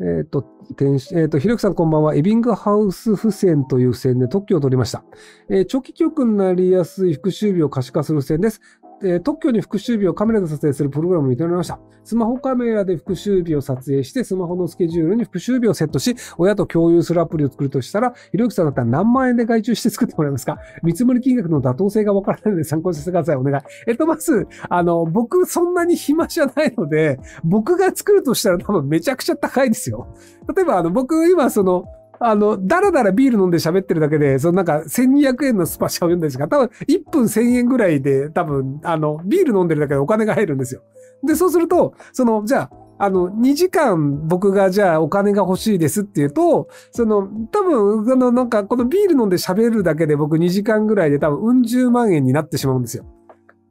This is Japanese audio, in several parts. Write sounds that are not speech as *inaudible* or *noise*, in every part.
えっ、と、天使えっ、と、ひろゆきさんこんばんは。エビングハウス付箋という付箋で特許を取りました。えー長期記憶になりやすい復習日を可視化する付箋です。え特許に復習日をカメラで撮影するプログラムを認めました。スマホカメラで復習日を撮影して、スマホのスケジュールに復習日をセットし、親と共有するアプリを作るとしたら、ひろゆきさんだったら何万円で外注して作ってもらえますか？見積もり金額の妥当性がわからないので参考にさせてください。お願い。えっと、まず、あの、僕そんなに暇じゃないので、僕が作るとしたら多分めちゃくちゃ高いですよ。例えば、あの、僕今その、あの、だらだらビール飲んで喋ってるだけで、そのなんか1200円のスパシャを読んだんですが、多分1分1000円ぐらいで、多分、あの、ビール飲んでるだけでお金が入るんですよ。で、そうすると、その、じゃあ、あの、2時間僕がじゃあお金が欲しいですっていうと、その、多分、あの、なんかこのビール飲んで喋るだけで僕2時間ぐらいで多分うん十万円になってしまうんですよ。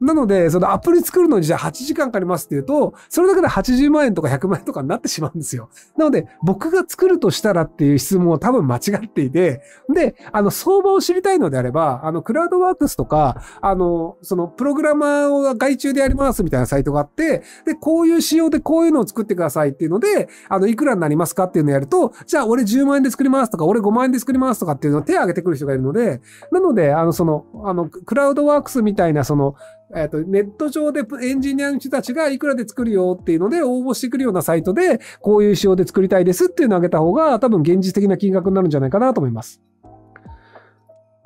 なので、そのアプリ作るのにじゃあ8時間かかりますっていうと、それだけで80万円とか100万円とかになってしまうんですよ。なので、僕が作るとしたらっていう質問は多分間違っていて、で、あの、相場を知りたいのであれば、あの、クラウドワークスとか、あの、その、プログラマーを外注でやりますみたいなサイトがあって、で、こういう仕様でこういうのを作ってくださいっていうので、あの、いくらになりますかっていうのをやると、じゃあ俺10万円で作りますとか、俺5万円で作りますとかっていうのを手を挙げてくる人がいるので、なので、あの、その、あの、クラウドワークスみたいな、その、えっと、ネット上でエンジニアの人たちがいくらで作るよっていうので応募してくるようなサイトで、こういう仕様で作りたいですっていうのをあげた方が多分現実的な金額になるんじゃないかなと思います。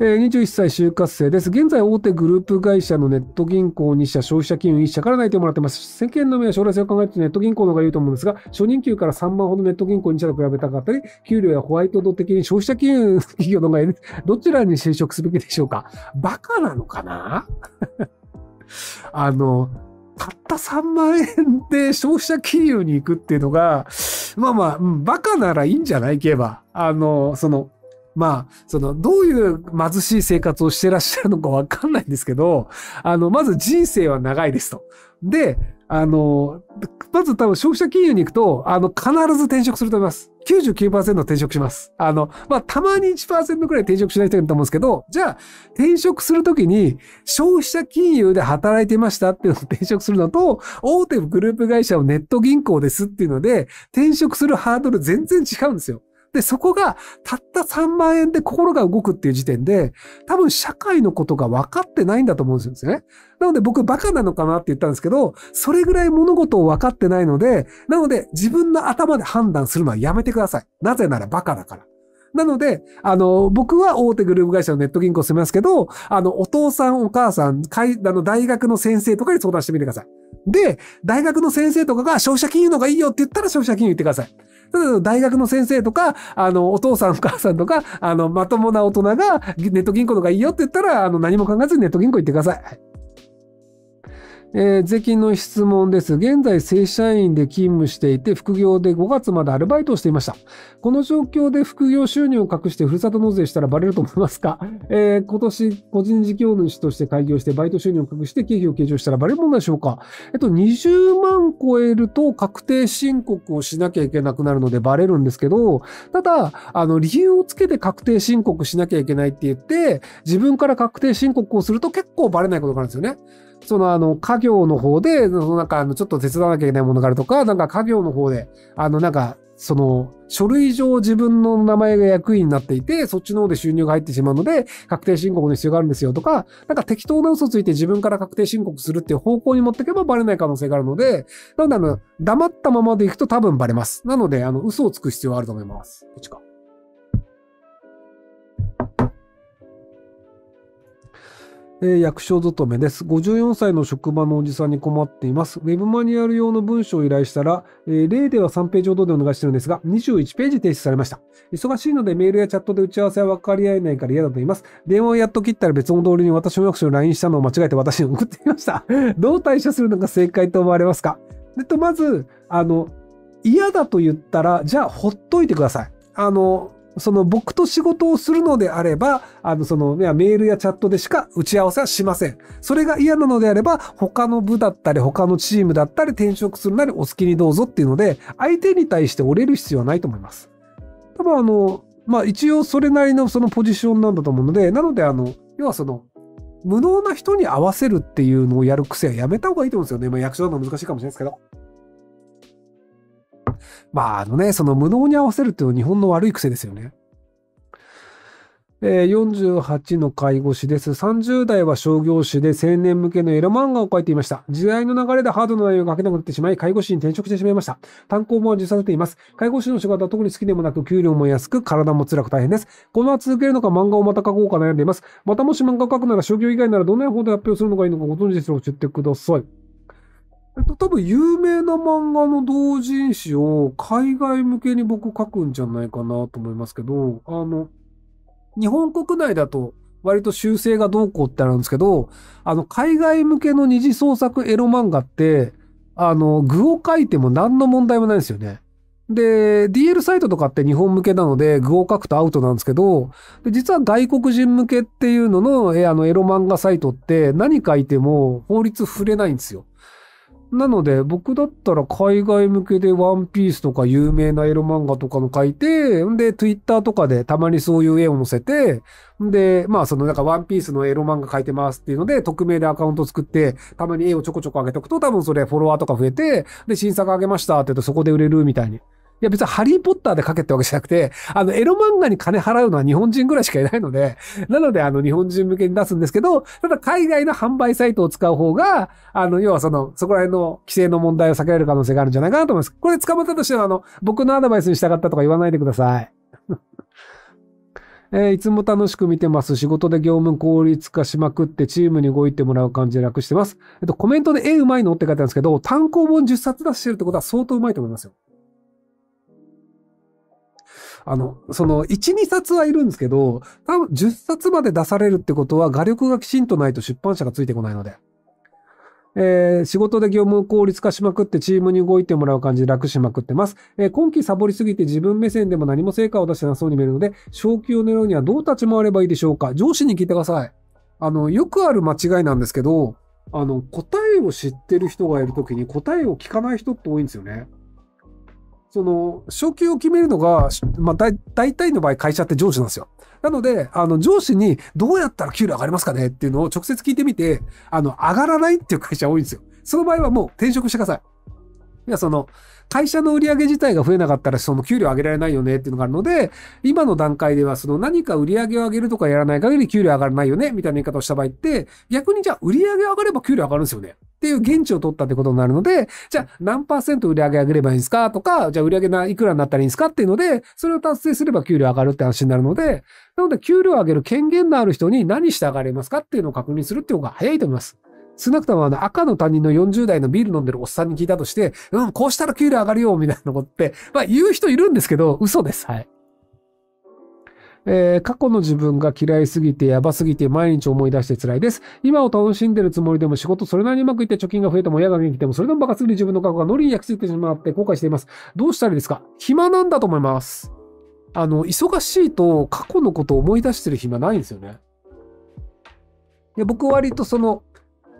えー21歳就活生です。現在大手グループ会社のネット銀行2社、消費者金融1社から内定をもらっています。世間の目は将来性を考えてネット銀行の方がいいと思うんですが、初任給から3万ほどネット銀行2社と比べたかったり、給料やホワイトド的に消費者金融企業の方がいい。どちらに就職すべきでしょうか？バカなのかな？あの、たった3万円で消費者金融に行くっていうのが、まあまあ、うんバカならいいんじゃない？いけば。あの、その、まあ、その、どういう貧しい生活をしてらっしゃるのかわかんないんですけど、あの、まず人生は長いですと。で、あの、まず多分消費者金融に行くと、あの、必ず転職すると思います。99%転職します。あの、まあ、たまに1%くらい転職しない人いると思うんですけど、じゃあ、転職するときに、消費者金融で働いてましたっていうのを転職するのと、大手グループ会社をネット銀行ですっていうので、転職するハードル全然違うんですよ。で、そこがたった3万円で心が動くっていう時点で、多分社会のことが分かってないんだと思うんですよね。なので僕バカなのかなって言ったんですけど、それぐらい物事を分かってないので、なので自分の頭で判断するのはやめてください。なぜならバカだから。なので、あの、僕は大手グループ会社のネット銀行住みますけど、あの、お父さんお母さん、かいあの、大学の先生とかに相談してみてください。で、大学の先生とかが消費者金融の方がいいよって言ったら消費者金融言ってください。ただ大学の先生とか、あの、お父さんお母さんとか、あの、まともな大人がネット銀行とかいいよって言ったら、あの、何も考えずにネット銀行行ってくださ。いえー税金の質問です。現在正社員で勤務していて、副業で5月までアルバイトをしていました。この状況で副業収入を隠してふるさと納税したらバレると思いますか、えー今年個人事業主として開業してバイト収入を隠して経費を計上したらバレるものでしょうか？えっと、20万超えると確定申告をしなきゃいけなくなるのでバレるんですけど、ただ、あの、理由をつけて確定申告しなきゃいけないって言って、自分から確定申告をすると結構バレないことがあるんですよね。そのあの、家業の方で、そのなんかあの、ちょっと手伝わなきゃいけないものがあるとか、なんか家業の方で、あの、なんか、その、書類上自分の名前が役員になっていて、そっちの方で収入が入ってしまうので、確定申告の必要があるんですよとか、なんか適当な嘘ついて自分から確定申告するっていう方向に持っていけばバレない可能性があるので、なのであの、黙ったままでいくと多分バレます。なので、あの、嘘をつく必要があると思います。こっちか。えー役所勤めです。54歳の職場のおじさんに困っています。ウェブマニュアル用の文章を依頼したら、えー例では3ページほどでお願いしてるんですが、21ページ提出されました。忙しいのでメールやチャットで打ち合わせは分かり合えないから嫌だと言います。電話をやっと切ったら別の通りに私の役所に LINE したのを間違えて私に送っていました。*laughs* どう対処するのが正解と思われますか？えっと、まず、あの、嫌だと言ったら、じゃあほっといてください。あの、その僕と仕事をするのであれば、あの、その、メールやチャットでしか打ち合わせはしません。それが嫌なのであれば、他の部だったり、他のチームだったり、転職するなりお好きにどうぞっていうので、相手に対して折れる必要はないと思います。多分あの、まあ一応それなりのそのポジションなんだと思うので、なのであの、要はその、無能な人に合わせるっていうのをやる癖はやめた方がいいと思うんですよね。まあ役所だと難しいかもしれないですけど。まあ、あのね、その無能に合わせるっていうのは日本の悪い癖ですよね。え、48の介護士です。30代は商業誌で青年向けのエロ漫画を書いていました。時代の流れでハードな内容が書けなくなってしまい、介護士に転職してしまいました。単行本は実させています。介護士の仕事は特に好きでもなく、給料も安く、体も辛く大変です。このまま続けるのか漫画をまた書こうか悩んでいます。またもし漫画を書くなら商業以外ならどのような方で発表するのがいいのかご存知ですら教えてください。えっと、多分有名な漫画の同人誌を海外向けに僕書くんじゃないかなと思いますけど、あの、日本国内だと割と修正がどうこうってあるんですけど、あの、海外向けの二次創作エロ漫画って、あの、具を書いても何の問題もないんですよね。で、DL サイトとかって日本向けなので具を書くとアウトなんですけど、で実は外国人向けっていうののえあのエロ漫画サイトって何書いても法律触れないんですよ。なので、僕だったら海外向けでワンピースとか有名なエロ漫画とかの書いて、んで、ツイッターとかでたまにそういう絵を載せて、んで、まあ、そのなんかワンピースのエロ漫画書いてますっていうので、匿名でアカウント作って、たまに絵をちょこちょこ上げておくと、多分それフォロワーとか増えて、で、新作あげましたって言うとそこで売れるみたいに。いや別にハリーポッターで書けってわけじゃなくて、あの、エロ漫画に金払うのは日本人ぐらいしかいないので、なのであの、日本人向けに出すんですけど、ただ海外の販売サイトを使う方が、あの、要はその、そこら辺の規制の問題を避けられる可能性があるんじゃないかなと思います。これ捕まったとしては、あの、僕のアドバイスに従ったとか言わないでください。*laughs* えー、いつも楽しく見てます。仕事で業務効率化しまくってチームに動いてもらう感じで楽してます。えっと、コメントで絵うまいのって書いてあるんですけど、単行本10冊出してるってことは相当うまいと思いますよ。あの、その、1、2冊はいるんですけど、多分10冊まで出されるってことは画力がきちんとないと出版社がついてこないので。えー、仕事で業務効率化しまくってチームに動いてもらう感じで楽しまくってます。えー、今期サボりすぎて自分目線でも何も成果を出してなそうに見えるので、昇給を狙うにはどう立ち回ればいいでしょうか？上司に聞いてください。あの、よくある間違いなんですけど、あの、答えを知ってる人がいるときに答えを聞かない人って多いんですよね。その、昇給を決めるのが、まあ、大体の場合会社って上司なんですよ。なので、あの、上司にどうやったら給料上がりますかね？っていうのを直接聞いてみて、あの、上がらないっていう会社多いんですよ。その場合はもう転職してください。いや、その、会社の売り上げ自体が増えなかったら、その給料上げられないよね？っていうのがあるので、今の段階では、その何か売り上げを上げるとかやらない限り給料上がらないよね？みたいな言い方をした場合って、逆にじゃあ売り上げ上がれば給料上がるんですよね。っていう現地を取ったってことになるので、じゃあ何パーセント売り上げ上げればいいんですか？とか、じゃあ売り上げないくらになったらいいんですか？っていうので、それを達成すれば給料上がるって話になるので、なので給料上げる権限のある人に何して上がれますかっていうのを確認するっていう方が早いと思います。少なくともあの赤の他人の40代のビール飲んでるおっさんに聞いたとして、うん、こうしたら給料上がるよ、みたいなことって、まあ言う人いるんですけど、嘘です。はい。えー、過去の自分が嫌いすぎてやばすぎて毎日思い出して辛いです。今を楽しんでるつもりでも仕事それなりにうまくいって貯金が増えても親が元気でもそれでもバカすぎる自分の過去がノリに焼き付いてしまって後悔しています。どうしたらいいですか？暇なんだと思います。あの、忙しいと過去のことを思い出してる暇ないんですよね。で僕割とその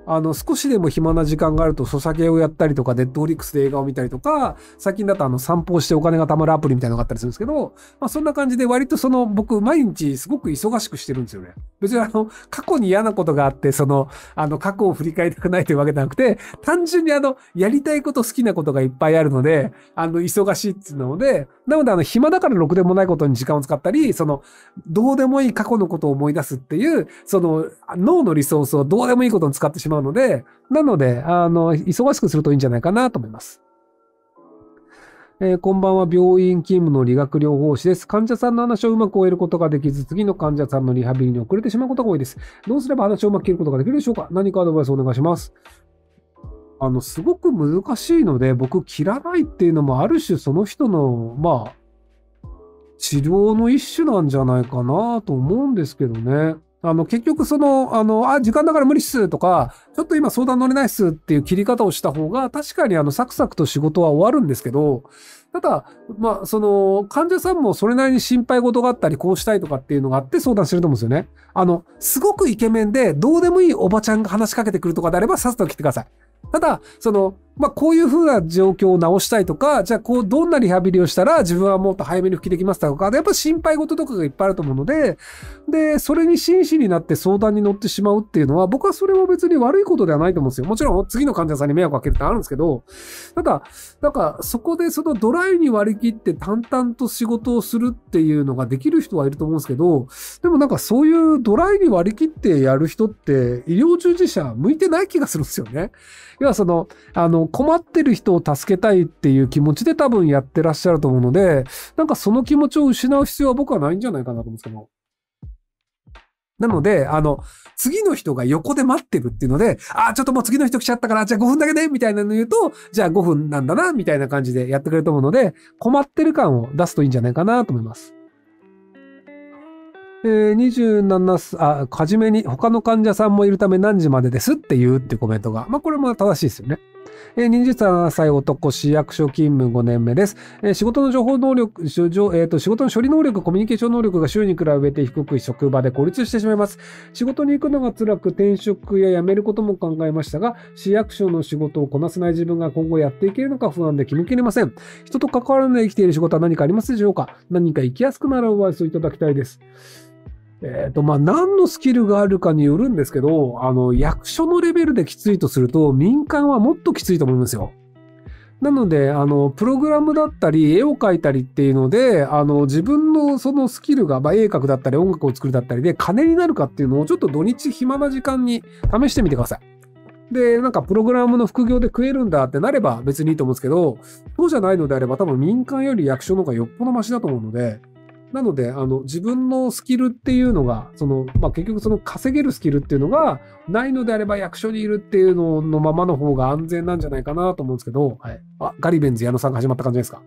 あの、少しでも暇な時間があると、ソシャゲをやったりとか、ネットフリックスで映画を見たりとか、最近だとあの、散歩をしてお金が貯まるアプリみたいなのがあったりするんですけど、まあそんな感じで割とその、僕、毎日すごく忙しくしてるんですよね。別にあの、過去に嫌なことがあって、その、あの、過去を振り返りたくないというわけじゃなくて、単純にあの、やりたいこと、好きなことがいっぱいあるので、あの、忙しいっていうので、なのであの、暇だからろくでもないことに時間を使ったり、その、どうでもいい過去のことを思い出すっていう、その、脳のリソースをどうでもいいことに使ってしまうので、なので、あの、忙しくするといいんじゃないかなと思います。えー、こんばんは。病院勤務の理学療法士です。患者さんの話をうまく終えることができず、次の患者さんのリハビリに遅れてしまうことが多いです。どうすれば話をうまく切ることができるでしょうか？何かアドバイスお願いします。あの、すごく難しいので、僕、切らないっていうのもある種その人の、まあ、治療の一種なんじゃないかなと思うんですけどね。あの、結局その、あの、あ、時間だから無理っすとか、ちょっと今相談乗れないっすっていう切り方をした方が、確かにあの、サクサクと仕事は終わるんですけど、ただ、まあ、その、患者さんもそれなりに心配事があったり、こうしたいとかっていうのがあって相談してると思うんですよね。あの、すごくイケメンで、どうでもいいおばちゃんが話しかけてくるとかであれば、さっさと来てください。ただ、その、まあ、こういう風な状況を直したいとか、じゃあ、こう、どんなリハビリをしたら自分はもっと早めに復帰できますとか、やっぱ心配事とかがいっぱいあると思うので、で、それに真摯になって相談に乗ってしまうっていうのは、僕はそれは別に悪いことではないと思うんですよ。もちろん、次の患者さんに迷惑をかけるってあるんですけど、ただ、なんか、そこでそのドライに割り切って淡々と仕事をするっていうのができる人はいると思うんですけど、でもなんかそういうドライに割り切ってやる人って、医療従事者向いてない気がするんですよね。要はその、あの、困ってる人を助けたいっていう気持ちで多分やってらっしゃると思うので、なんかその気持ちを失う必要は僕はないんじゃないかなと思うんですけど。なので、あの、次の人が横で待ってるっていうので、あ、ちょっともう次の人来ちゃったから、じゃあ5分だけね、みたいなの言うと、じゃあ5分なんだな、みたいな感じでやってくれると思うので、困ってる感を出すといいんじゃないかなと思います。えー、27あ、はじめに他の患者さんもいるため何時までですって言うってコメントが、まあこれも正しいですよね。えー、27歳男、市役所勤務5年目です。えー、仕事の情報能力、えーと、仕事の処理能力、コミュニケーション能力が週に比べて低く、職場で孤立してしまいます。仕事に行くのが辛く、転職や辞めることも考えましたが、市役所の仕事をこなせない自分が今後やっていけるのか不安で決めきれません。人と関わらない生きている仕事は何かありますでしょうか？何か生きやすくなるアドバイスをいただきたいです。えっ、と、まあ、何のスキルがあるかによるんですけど、あの、役所のレベルできついとすると、民間はもっときついと思いますよ。なので、あの、プログラムだったり、絵を描いたりっていうので、あの、自分のそのスキルが、まあ、絵描くだったり、音楽を作るだったりで、金になるかっていうのを、ちょっと土日暇な時間に試してみてください。で、なんかプログラムの副業で食えるんだってなれば別にいいと思うんですけど、そうじゃないのであれば多分民間より役所の方がよっぽどマシだと思うので、なので、あの、自分のスキルっていうのが、その、まあ、結局その稼げるスキルっていうのがないのであれば役所にいるっていうののままの方が安全なんじゃないかなと思うんですけど、はい。あ、ガリベンズ矢野さんが始まった感じですか？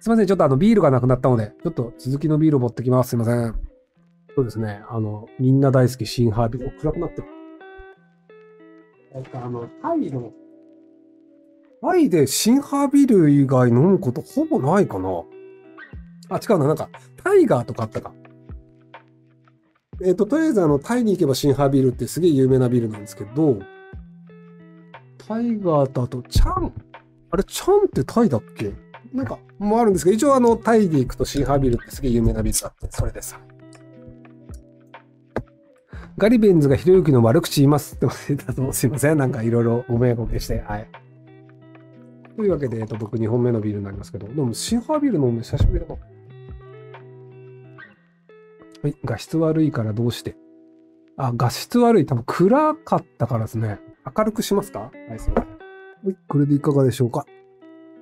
すいません。ちょっとあの、ビールがなくなったので、ちょっと続きのビールを持ってきます。すいません。そうですね。あの、みんな大好きシンハービル。暗くなってる。なんかあの、タイの、タイでシンハービル以外飲むことほぼないかな。あ、違うな、なんか、タイガーとかあったか。えっ、ー、と、とりあえずあの、タイに行けばシンハービルってすげえ有名なビルなんですけど、タイガーとあと、チャン。あれ、チャンってタイだっけ？なんか、もあるんですけど、一応あの、タイで行くとシンハービルってすげえ有名なビルがあって、それです。ガリベンズがひろゆきの悪口言いますって言ったとすいません。なんかいろいろご迷惑をけして。はい。というわけで、えっと、僕2本目のビールになりますけど、でもシンハービール飲むの久しぶりだな。はい、画質悪いからどうして？あ、画質悪い。多分暗かったからですね。明るくしますか？はい、すいません。これでいかがでしょうか？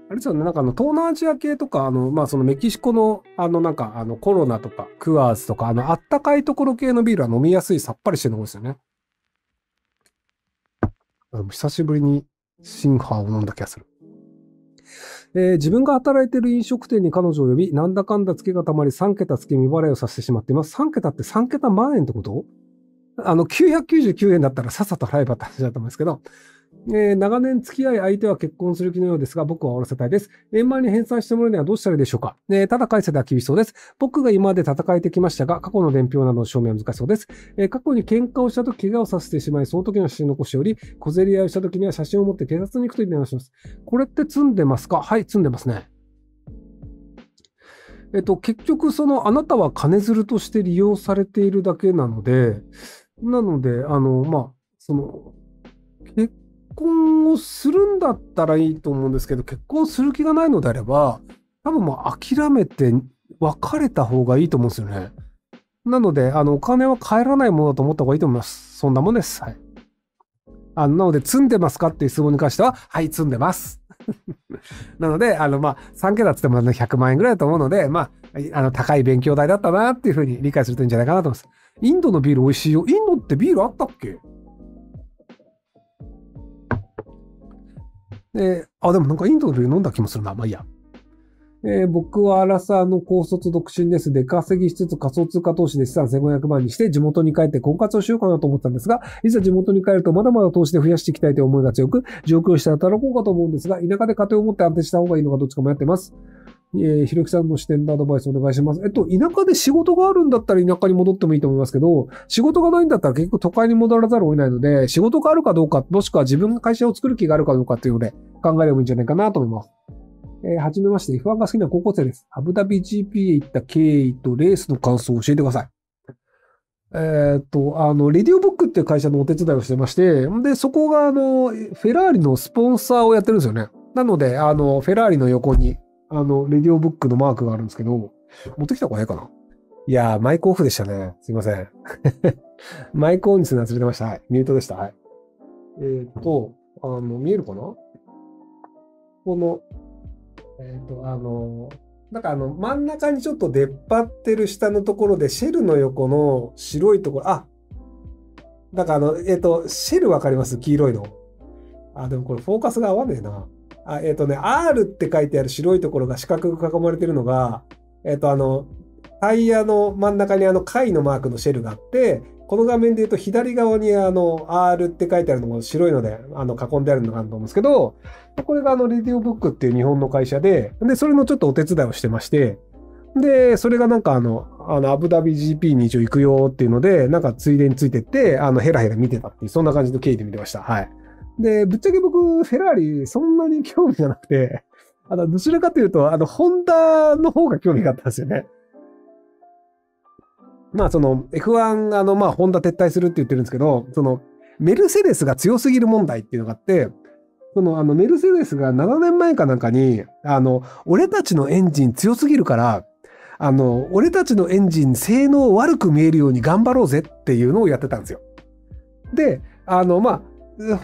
あれですよね、なんかあの、東南アジア系とか、あの、まあ、そのメキシコの、あの、なんか、あの、コロナとか、クワーズとか、あの、あったかいところ系のビールは飲みやすい、さっぱりしてるのですよね。久しぶりにシンハーを飲んだ気がする。えー、自分が働いている飲食店に彼女を呼び、なんだかんだ付けがたまり3桁付け未払いをさせてしまっています。3桁って3桁万円ってこと？あの、999円だったらさっさと払えばって話だと思うんですけど、えー、長年付き合い相手は結婚する気のようですが、僕は終わらせたいです。円満に返済してもらうにはどうしたらいいでしょうか、えー、ただ返せでは厳しそうです。僕が今まで戦えてきましたが、過去の伝票などの証明は難しそうです。えー、過去に喧嘩をしたと怪我をさせてしまい、その時の写真残しており、小競り合いをした時には写真を持って警察に行くと電話します。これって積んでますか？はい、積んでますね。えっと、結局、その、あなたは金づるとして利用されているだけなので、なので、あの、まあ、その、婚をするんだったらいいと思うんですけど、結婚する気がないのであれば、多分もう諦めて別れた方がいいと思うんですよね。なので、あの、お金は帰らないものだと思った方がいいと思います。そんなもんです。はい。あなので、積んでますかっていう質問に関しては、はい、積んでます。*laughs* なので、あの、まあ、3桁つっても100万円ぐらいだと思うので、まあ、あの、高い勉強代だったなっていうふうに理解するといいんじゃないかなと思います。インドのビール美味しいよ。インドってビールあったっけ？で、あ、でもなんかインドで飲んだ気もするな。まあいいや。えー、僕はアラサーの高卒独身です。出稼ぎしつつ仮想通貨投資で資産1500万にして地元に帰って婚活をしようかなと思ったんですが、いざ地元に帰るとまだまだ投資で増やしていきたいという思いが強く、上京して働こうかと思うんですが、田舎で家庭を持って安定した方がいいのかどっちか迷ってます。えー、ひろきさんの視点でアドバイスお願いします。えっと、田舎で仕事があるんだったら田舎に戻ってもいいと思いますけど、仕事がないんだったら結局都会に戻らざるを得ないので、仕事があるかどうか、もしくは自分が会社を作る気があるかどうかっていうので考えればいいんじゃないかなと思います。えー、はじめまして、F1 が好きな高校生です。アブダビ GP へ行った経緯とレースの感想を教えてください。えっ、と、あの、レディオブックっていう会社のお手伝いをしてまして、で、そこが、あの、フェラーリのスポンサーをやってるんですよね。なので、あの、フェラーリの横に、あの、レディオブックのマークがあるんですけど、持ってきた方がいいかな？いやー、マイクオフでしたね。すいません。*laughs* マイクオンにするの忘れてました。はい。ミュートでした。はい。えっ、と、あの、見えるかな？この、えっ、と、あの、なんかあの、真ん中にちょっと出っ張ってる下のところで、シェルの横の白いところ、あ、なんかあの、えっ、ー、と、シェルわかります？黄色いの。あ、でもこれフォーカスが合わねえな。あ、えっ、ー、とね、R って書いてある白いところが四角く囲まれてるのが、えっ、ー、とあの、タイヤの真ん中にあの貝のマークのシェルがあって、この画面で言うと左側にあの R って書いてあるのも白いのであの囲んであるのがあると思うんですけど、これがあのレディオブックっていう日本の会社で、で、それのちょっとお手伝いをしてまして、で、それがなんかあの、あの、アブダビ GP に一応行くよっていうので、なんかついでについてって、あの、ヘラヘラ見てたっていう、そんな感じの経緯で見てました。はい。で、ぶっちゃけ僕、フェラーリそんなに興味がなくて、*laughs* あの、どちらかというと、あの、ホンダの方が興味があったんですよね。まあ、その F1、あの、まあ、ホンダ撤退するって言ってるんですけど、その、メルセデスが強すぎる問題っていうのがあって、その、あの、メルセデスが7年前かなんかに、あの、俺たちのエンジン強すぎるから、あの、俺たちのエンジン性能悪く見えるように頑張ろうぜっていうのをやってたんですよ。で、あの、まあ、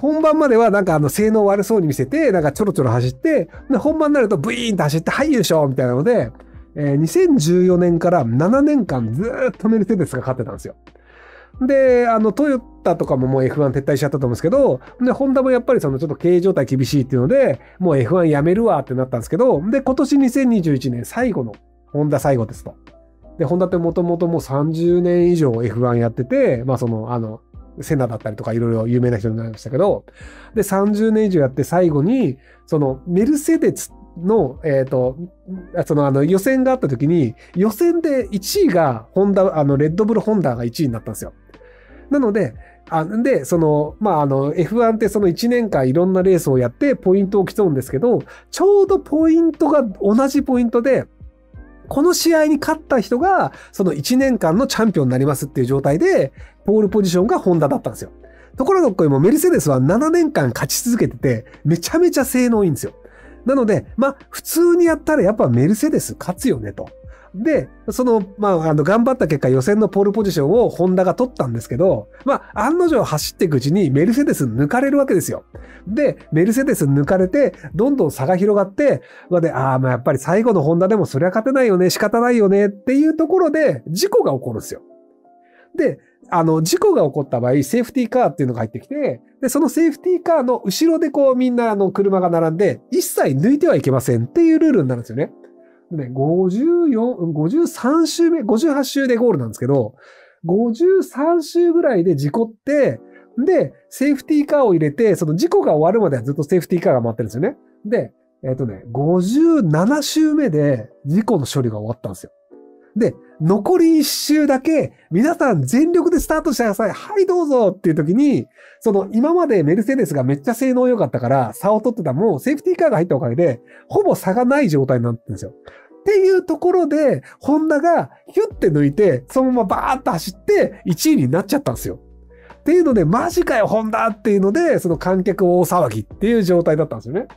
本番まではなんかあの性能悪そうに見せて、なんかちょろちょろ走って、で本番になるとブイーンと走って、はい優勝みたいなので、えー、2014年から7年間ずっとメルセデスが勝ってたんですよ。で、あの、トヨタとかももう F1 撤退しちゃったと思うんですけど、で、ホンダもやっぱりそのちょっと経営状態厳しいっていうので、もう F1 やめるわってなったんですけど、で、今年2021年最後の、ホンダ最後ですと。で、ホンダってもともともう30年以上 F1 やってて、まあその、あの、セナだったりとかいろいろ有名な人になりましたけど、で、30年以上やって最後に、そのメルセデスの、えっ、ー、と、そのあの予選があった時に、予選で1位がホンダ、あの、レッドブルホンダが1位になったんですよ。なので、あで、その、まあ、あの、F1 ってその1年間いろんなレースをやってポイントを競うんですけど、ちょうどポイントが同じポイントで、この試合に勝った人が、その1年間のチャンピオンになりますっていう状態で、ポールポジションがホンダだったんですよ。ところがこれもメルセデスは7年間勝ち続けてて、めちゃめちゃ性能いいんですよ。なので、まあ、普通にやったらやっぱメルセデス勝つよねと。で、その、まあ、あの、頑張った結果予選のポールポジションをホンダが取ったんですけど、まあ、案の定走っていくうちにメルセデス抜かれるわけですよ。で、メルセデス抜かれて、どんどん差が広がって、まあで、ああ、まあやっぱり最後のホンダでもそりゃ勝てないよね、仕方ないよねっていうところで事故が起こるんですよ。で、あの、事故が起こった場合、セーフティーカーっていうのが入ってきて、で、そのセーフティーカーの後ろでこうみんなあの車が並んで、一切抜いてはいけませんっていうルールになるんですよね。ね、54、53周目、58周でゴールなんですけど、53周ぐらいで事故って、で、セーフティーカーを入れて、その事故が終わるまではずっとセーフティーカーが回ってるんですよね。で、えっ、ー、とね、57周目で事故の処理が終わったんですよ。で、残り1周だけ、皆さん全力でスタートしてください。はい、どうぞっていう時に、その今までメルセデスがめっちゃ性能良かったから差を取ってたもうセーフティーカーが入ったおかげで、ほぼ差がない状態になってるんですよ。っていうところで、ホンダがヒュッて抜いて、そのままバーッと走って1位になっちゃったんですよ。っていうので、マジかよ、ホンダっていうので、その観客大騒ぎっていう状態だったんですよね。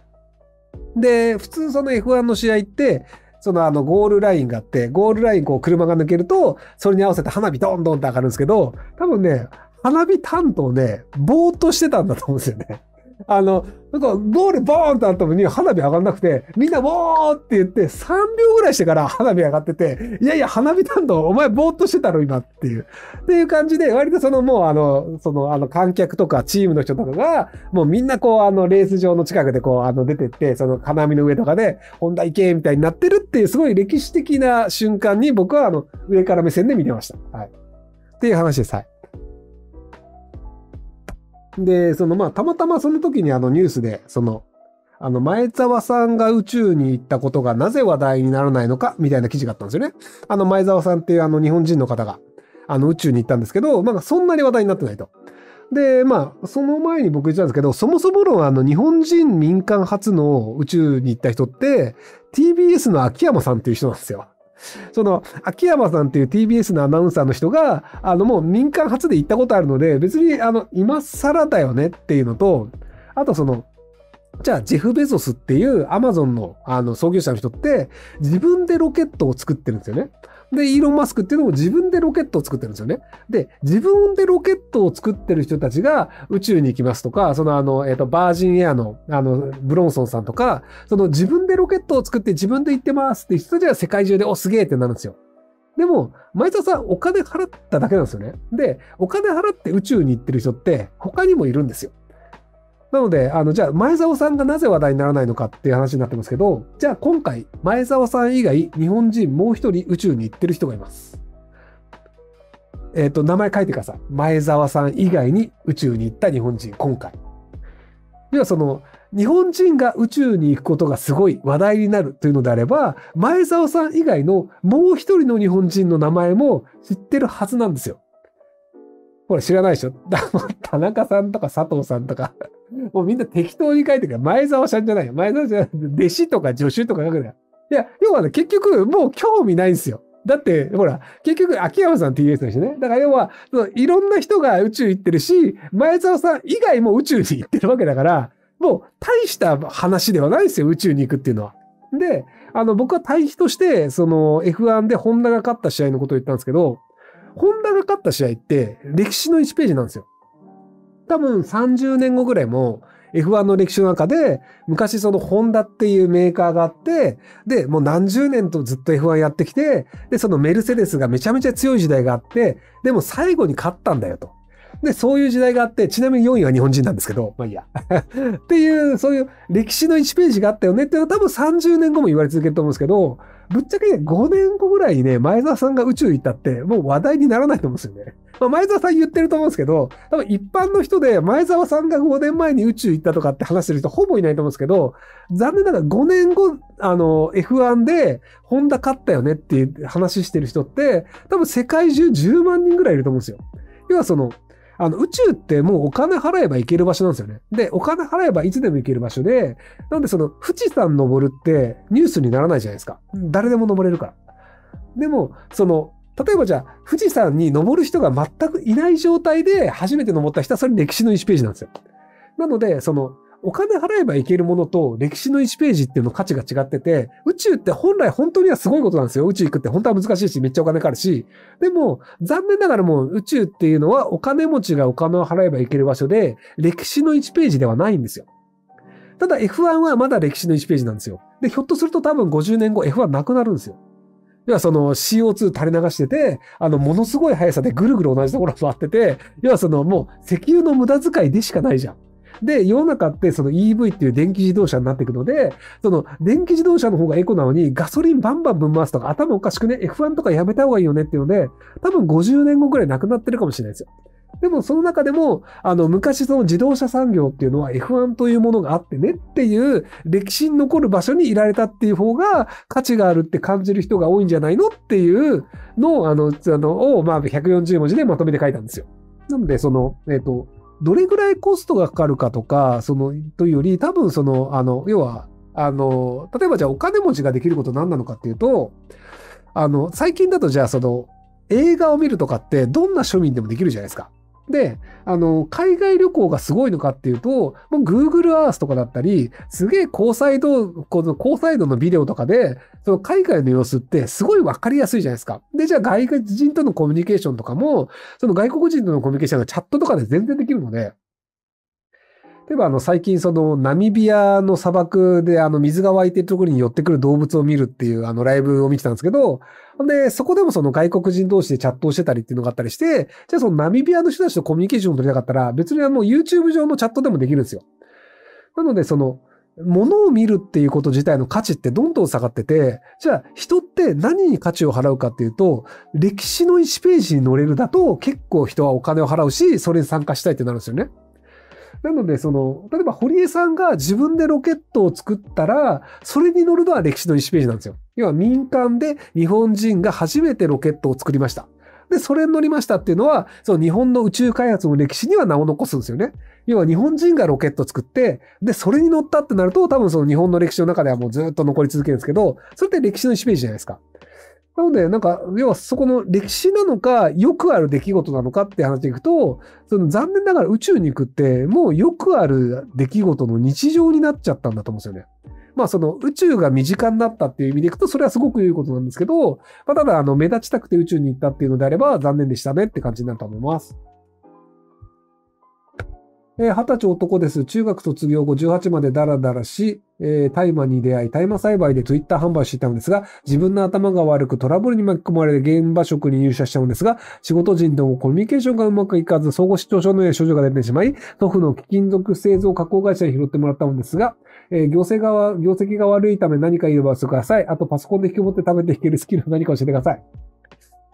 で、普通その F1 の試合って、そのあのゴールラインがあって、ゴールラインこう車が抜けると、それに合わせて花火ドンドンって上がるんですけど、多分ね、花火担当ね、ぼーっとしてたんだと思うんですよね。あの、なんか、ゴールボーンってあったのに花火上がんなくて、みんなボーンって言って3秒ぐらいしてから花火上がってて、いやいや、花火担当、お前ボーっとしてたろ、今っていう。っていう感じで、割とそのもう、あの、その、あの、観客とかチームの人とかが、もうみんなこう、あの、レース場の近くでこう、あの、出てって、その金網の上とかで、ホンダ行けみたいになってるっていう、すごい歴史的な瞬間に僕は、あの、上から目線で見てました。はい。っていう話です。はい。で、そのまあ、たまたまその時にあのニュースで、その、あの、前澤さんが宇宙に行ったことがなぜ話題にならないのかみたいな記事があったんですよね。あの、前澤さんっていうあの日本人の方が、あの宇宙に行ったんですけど、まあそんなに話題になってないと。で、まあ、その前に僕言ったんですけど、そもそものあの日本人民間初の宇宙に行った人って、TBS の秋山さんっていう人なんですよ。その、秋山さんっていう TBS のアナウンサーの人が、あの、もう民間初で行ったことあるので、別に、あの、今更だよねっていうのと、あとその、じゃあ、ジェフ・ベゾスっていうアマゾンのあの創業者の人って、自分でロケットを作ってるんですよね。で、イーロン・マスクっていうのも自分でロケットを作ってるんですよね。で、自分でロケットを作ってる人たちが宇宙に行きますとか、そのあの、えっ、ー、と、バージンエアの、あの、ブロンソンさんとか、その自分でロケットを作って自分で行ってますって人たちは世界中で、お、すげえってなるんですよ。でも、前田さんお金払っただけなんですよね。で、お金払って宇宙に行ってる人って他にもいるんですよ。なので、あの、じゃあ、前澤さんがなぜ話題にならないのかっていう話になってますけど、じゃあ今回、前澤さん以外、日本人もう一人宇宙に行ってる人がいます。えっ、ー、と、名前書いてください。前澤さん以外に宇宙に行った日本人、今回。要はその、日本人が宇宙に行くことがすごい話題になるというのであれば、前澤さん以外のもう一人の日本人の名前も知ってるはずなんですよ。ほら、知らないでしょ？*laughs* 田中さんとか佐藤さんとか *laughs* もうみんな適当に書いてるから、前澤さんじゃないよ。前澤じゃない。弟子とか助手とか書くんだよ。いや、要はね、結局、もう興味ないんですよ。だって、ほら、結局、秋山さん TBS だしね。だから要は、いろんな人が宇宙行ってるし、前澤さん以外も宇宙に行ってるわけだから、もう大した話ではないですよ、宇宙に行くっていうのは。で、あの、僕は対比として、その F1 でホンダが勝った試合のことを言ったんですけど、ホンダが勝った試合って歴史の1ページなんですよ。多分30年後ぐらいも F1 の歴史の中で昔そのホンダっていうメーカーがあってでもう何十年とずっと F1 やってきてでそのメルセデスがめちゃめちゃ強い時代があってでも最後に勝ったんだよと。で、そういう時代があって、ちなみに4位は日本人なんですけど、まあいいや。*laughs* っていう、そういう歴史の1ページがあったよねっていうのは多分30年後も言われ続けると思うんですけど、ぶっちゃけね5年後ぐらいにね、前澤さんが宇宙行ったって、もう話題にならないと思うんですよね。まあ、前澤さん言ってると思うんですけど、多分一般の人で前澤さんが5年前に宇宙行ったとかって話してる人ほぼいないと思うんですけど、残念ながら5年後、あの、F1 でホンダ勝ったよねっていう話してる人って、多分世界中10万人ぐらいいると思うんですよ。要はその、あの、宇宙ってもうお金払えば行ける場所なんですよね。で、お金払えばいつでも行ける場所で、なんでその、富士山登るってニュースにならないじゃないですか。誰でも登れるから。でも、その、例えばじゃあ、富士山に登る人が全くいない状態で初めて登った人はそれ歴史の1ページなんですよ。なので、その、お金払えばいけるものと歴史の1ページっていうの価値が違ってて、宇宙って本来本当にはすごいことなんですよ。宇宙行くって本当は難しいし、めっちゃお金かかるし。でも、残念ながらもう宇宙っていうのはお金持ちがお金を払えばいける場所で、歴史の1ページではないんですよ。ただ F1 はまだ歴史の1ページなんですよ。で、ひょっとすると多分50年後 F1 なくなるんですよ。要はその CO2 垂れ流してて、あの、ものすごい速さでぐるぐる同じところ回ってて、要はそのもう石油の無駄遣いでしかないじゃん。で、世の中ってその EV っていう電気自動車になっていくので、その電気自動車の方がエコなのにガソリンバンバンぶん回すとか頭おかしくね、F1 とかやめた方がいいよねっていうので、多分50年後くらいなくなってるかもしれないですよ。でもその中でも、あの、昔その自動車産業っていうのは F1 というものがあってねっていう歴史に残る場所にいられたっていう方が価値があるって感じる人が多いんじゃないのっていうのを、あの、あの、を、まあ、140文字でまとめて書いたんですよ。なので、その、えっ、ー、と、どれぐらいコストがかかるかとか、その、というより、多分その、あの、要は、あの、例えばじゃあお金持ちができること何なのかっていうと、あの、最近だとじゃあその、映画を見るとかってどんな庶民でもできるじゃないですか。で、あの、海外旅行がすごいのかっていうと、もう Google Earth とかだったり、すげえ高彩度、この高彩度のビデオとかで、その海外の様子ってすごいわかりやすいじゃないですか。で、じゃあ外国人とのコミュニケーションとかも、その外国人とのコミュニケーションがチャットとかで全然できるので、例えばあの最近そのナミビアの砂漠であの水が湧いてるところに寄ってくる動物を見るっていうあのライブを見てたんですけど、で、そこでもその外国人同士でチャットをしてたりっていうのがあったりして、じゃあそのナミビアの人たちとコミュニケーションを取りたかったら、別にあの YouTube 上のチャットでもできるんですよ。なのでその、物を見るっていうこと自体の価値ってどんどん下がってて、じゃあ人って何に価値を払うかっていうと、歴史の1ページに乗れるだと結構人はお金を払うし、それに参加したいってなるんですよね。なので、その、例えば堀江さんが自分でロケットを作ったら、それに乗るのは歴史の1ページなんですよ。要は民間で日本人が初めてロケットを作りました。で、それに乗りましたっていうのは、その日本の宇宙開発の歴史には名を残すんですよね。要は日本人がロケット作って、で、それに乗ったってなると、多分その日本の歴史の中ではもうずっと残り続けるんですけど、それって歴史の1ページじゃないですか。なので、なんか、要はそこの歴史なのか、よくある出来事なのかって話でいくと、その残念ながら宇宙に行くって、もうよくある出来事の日常になっちゃったんだと思うんですよね。まあその宇宙が身近になったっていう意味でいくと、それはすごく良いことなんですけど、まあ、ただあの目立ちたくて宇宙に行ったっていうのであれば残念でしたねって感じになると思います。えー、20歳男です。中学卒業後18までダラダラし、えー、大麻に出会い、大麻栽培で Twitter 販売していたのですが、自分の頭が悪くトラブルに巻き込まれ現場職に入社したのですが、仕事人ともコミュニケーションがうまくいかず、相互失調症のような症状が出てしまい、祖父の貴金属製造加工会社に拾ってもらったのですが、えー、業績が、業績が悪いため何か言えばしてください。あとパソコンで引き持って食べていけるスキル何か教えてください。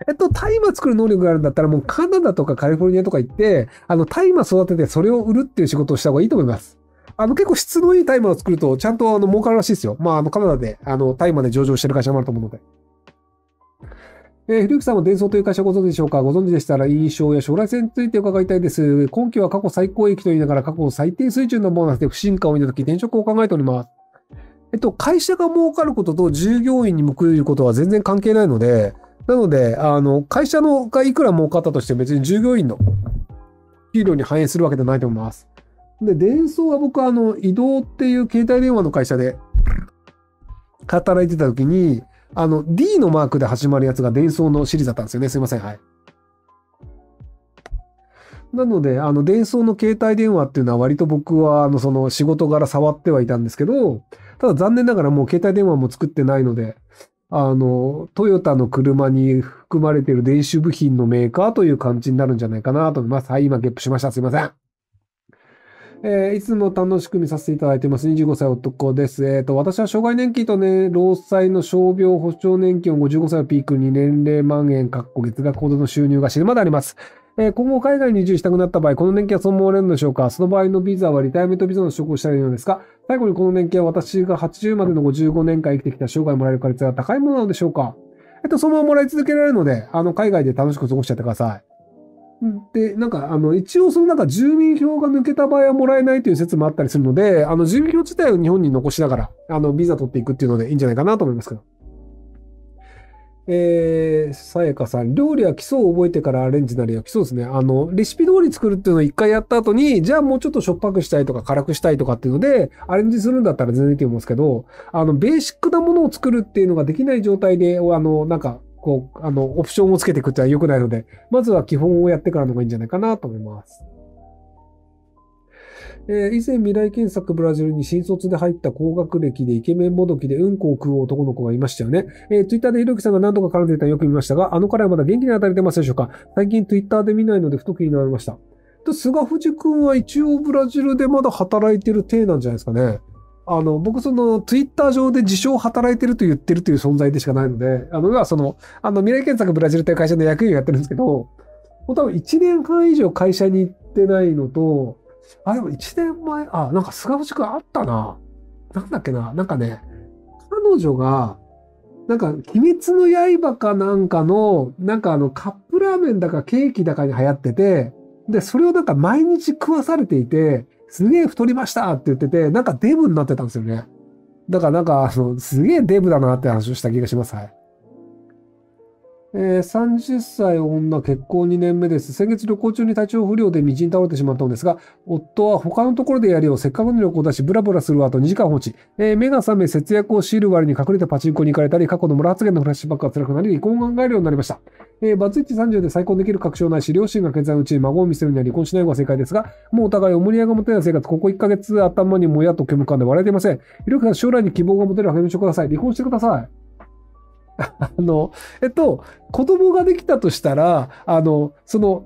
えっと、大麻作る能力があるんだったら、もうカナダとかカリフォルニアとか行って、あの、大麻育ててそれを売るっていう仕事をした方がいいと思います。あの、結構質のいい大麻を作ると、ちゃんとあの、儲かるらしいですよ。まあ、あの、カナダで、あの、大麻で上場してる会社もあると思うので。えー、ひろゆきさんは伝送という会社ご存知でしょうか？ご存知でしたら印象や将来性について伺いたいです。今期は過去最高益と言いながら過去最低水準のボーナスで不信感を抱き転職を考えております。えっと、会社が儲かることと従業員に報いることは全然関係ないので、なので、あの、会社のがいくら儲かったとして別に従業員の給料に反映するわけではないと思います。で、伝送は僕はあの、移動っていう携帯電話の会社で働いてた時に、あの、D のマークで始まるやつが伝送のシリーズだったんですよね。すいません。はい。なので、あの、伝送の携帯電話っていうのは割と僕は、あの、その仕事柄触ってはいたんですけど、ただ残念ながらもう携帯電話も作ってないので、あの、トヨタの車に含まれている電子部品のメーカーという感じになるんじゃないかなと思います。はい、今ゲップしました。すいません。えー、いつも楽しく見させていただいてます。25歳男です。えっ、ー、と、私は障害年金とね、労災の傷病保障年金を55歳をピークに年齢万円、かっこ月額ほどの収入が死ぬまであります。えー、今後海外に移住したくなった場合、この年金は損もられるのでしょうか？その場合のビザはリタイアメントビザの取得をしたらいいのですか？最後にこの年金は私が80までの55年間生きてきた生涯もらえる確率が高いものなのでしょうか？えっと、そのままもらい続けられるので、あの、海外で楽しく過ごしちゃってください。で、なんか、あの、一応そのなんか住民票が抜けた場合はもらえないという説もあったりするので、あの、住民票自体を日本に残しながら、あの、ビザ取っていくっていうのでいいんじゃないかなと思いますけど。えー、さやかさん、料理は基礎を覚えてからアレンジなりは基礎ですね。あの、レシピ通り作るっていうのを一回やった後に、じゃあもうちょっとしょっぱくしたいとか辛くしたいとかっていうので、アレンジするんだったら全然いいと思うんですけど、あの、ベーシックなものを作るっていうのができない状態で、あの、なんか、こう、あの、オプションをつけていくってのは良くないので、まずは基本をやってからの方がいいんじゃないかなと思います。えー、以前未来検索ブラジルに新卒で入った高学歴でイケメンもどきでうんこを食う男の子がいましたよね。えー、ツイッターでひろきさんが何度か絡んでいたのよく見ましたが、あの彼はまだ元気に働いてますでしょうか最近ツイッターで見ないのでふと気になりました。で、菅藤くんは一応ブラジルでまだ働いてる体なんじゃないですかね。あの、僕そのツイッター上で自称働いてると言ってるという存在でしかないので、あの、要はその、あの、未来検索ブラジルという会社の役員をやってるんですけど、もう多分1年半以上会社に行ってないのと、あ、でも1年前、あ、なんか菅藤くんあったな。なんだっけな。なんかね、彼女が、なんか、鬼滅の刃かなんかの、なんかあの、カップラーメンだかケーキだかに流行ってて、で、それをなんか毎日食わされていて、すげえ太りましたって言ってて、なんかデブになってたんですよね。だからなんか、あの、すげえデブだなって話をした気がします。はい。えー、30歳女結婚2年目です。先月旅行中に体調不良で道に倒れてしまったのですが、夫は他のところでやるようせっかくの旅行だし、ブラブラする後2時間放置。えー、目が覚め節約を強いる割に隠れたパチンコに行かれたり、過去の村発言のフラッシュバックが辛くなり、離婚を考えるようになりました。えー、バツイチ30で再婚できる確証ないし、両親が健在のうちに孫を見せるには離婚しない方が正解ですが、もうお互い思い合いが持てない生活、ここ1ヶ月頭にもやっと煙かんで笑えていません。ひろゆきさん、将来に希望が持てる励みしてください。離婚してください。あの、えっと、子供ができたとしたら、あの、その、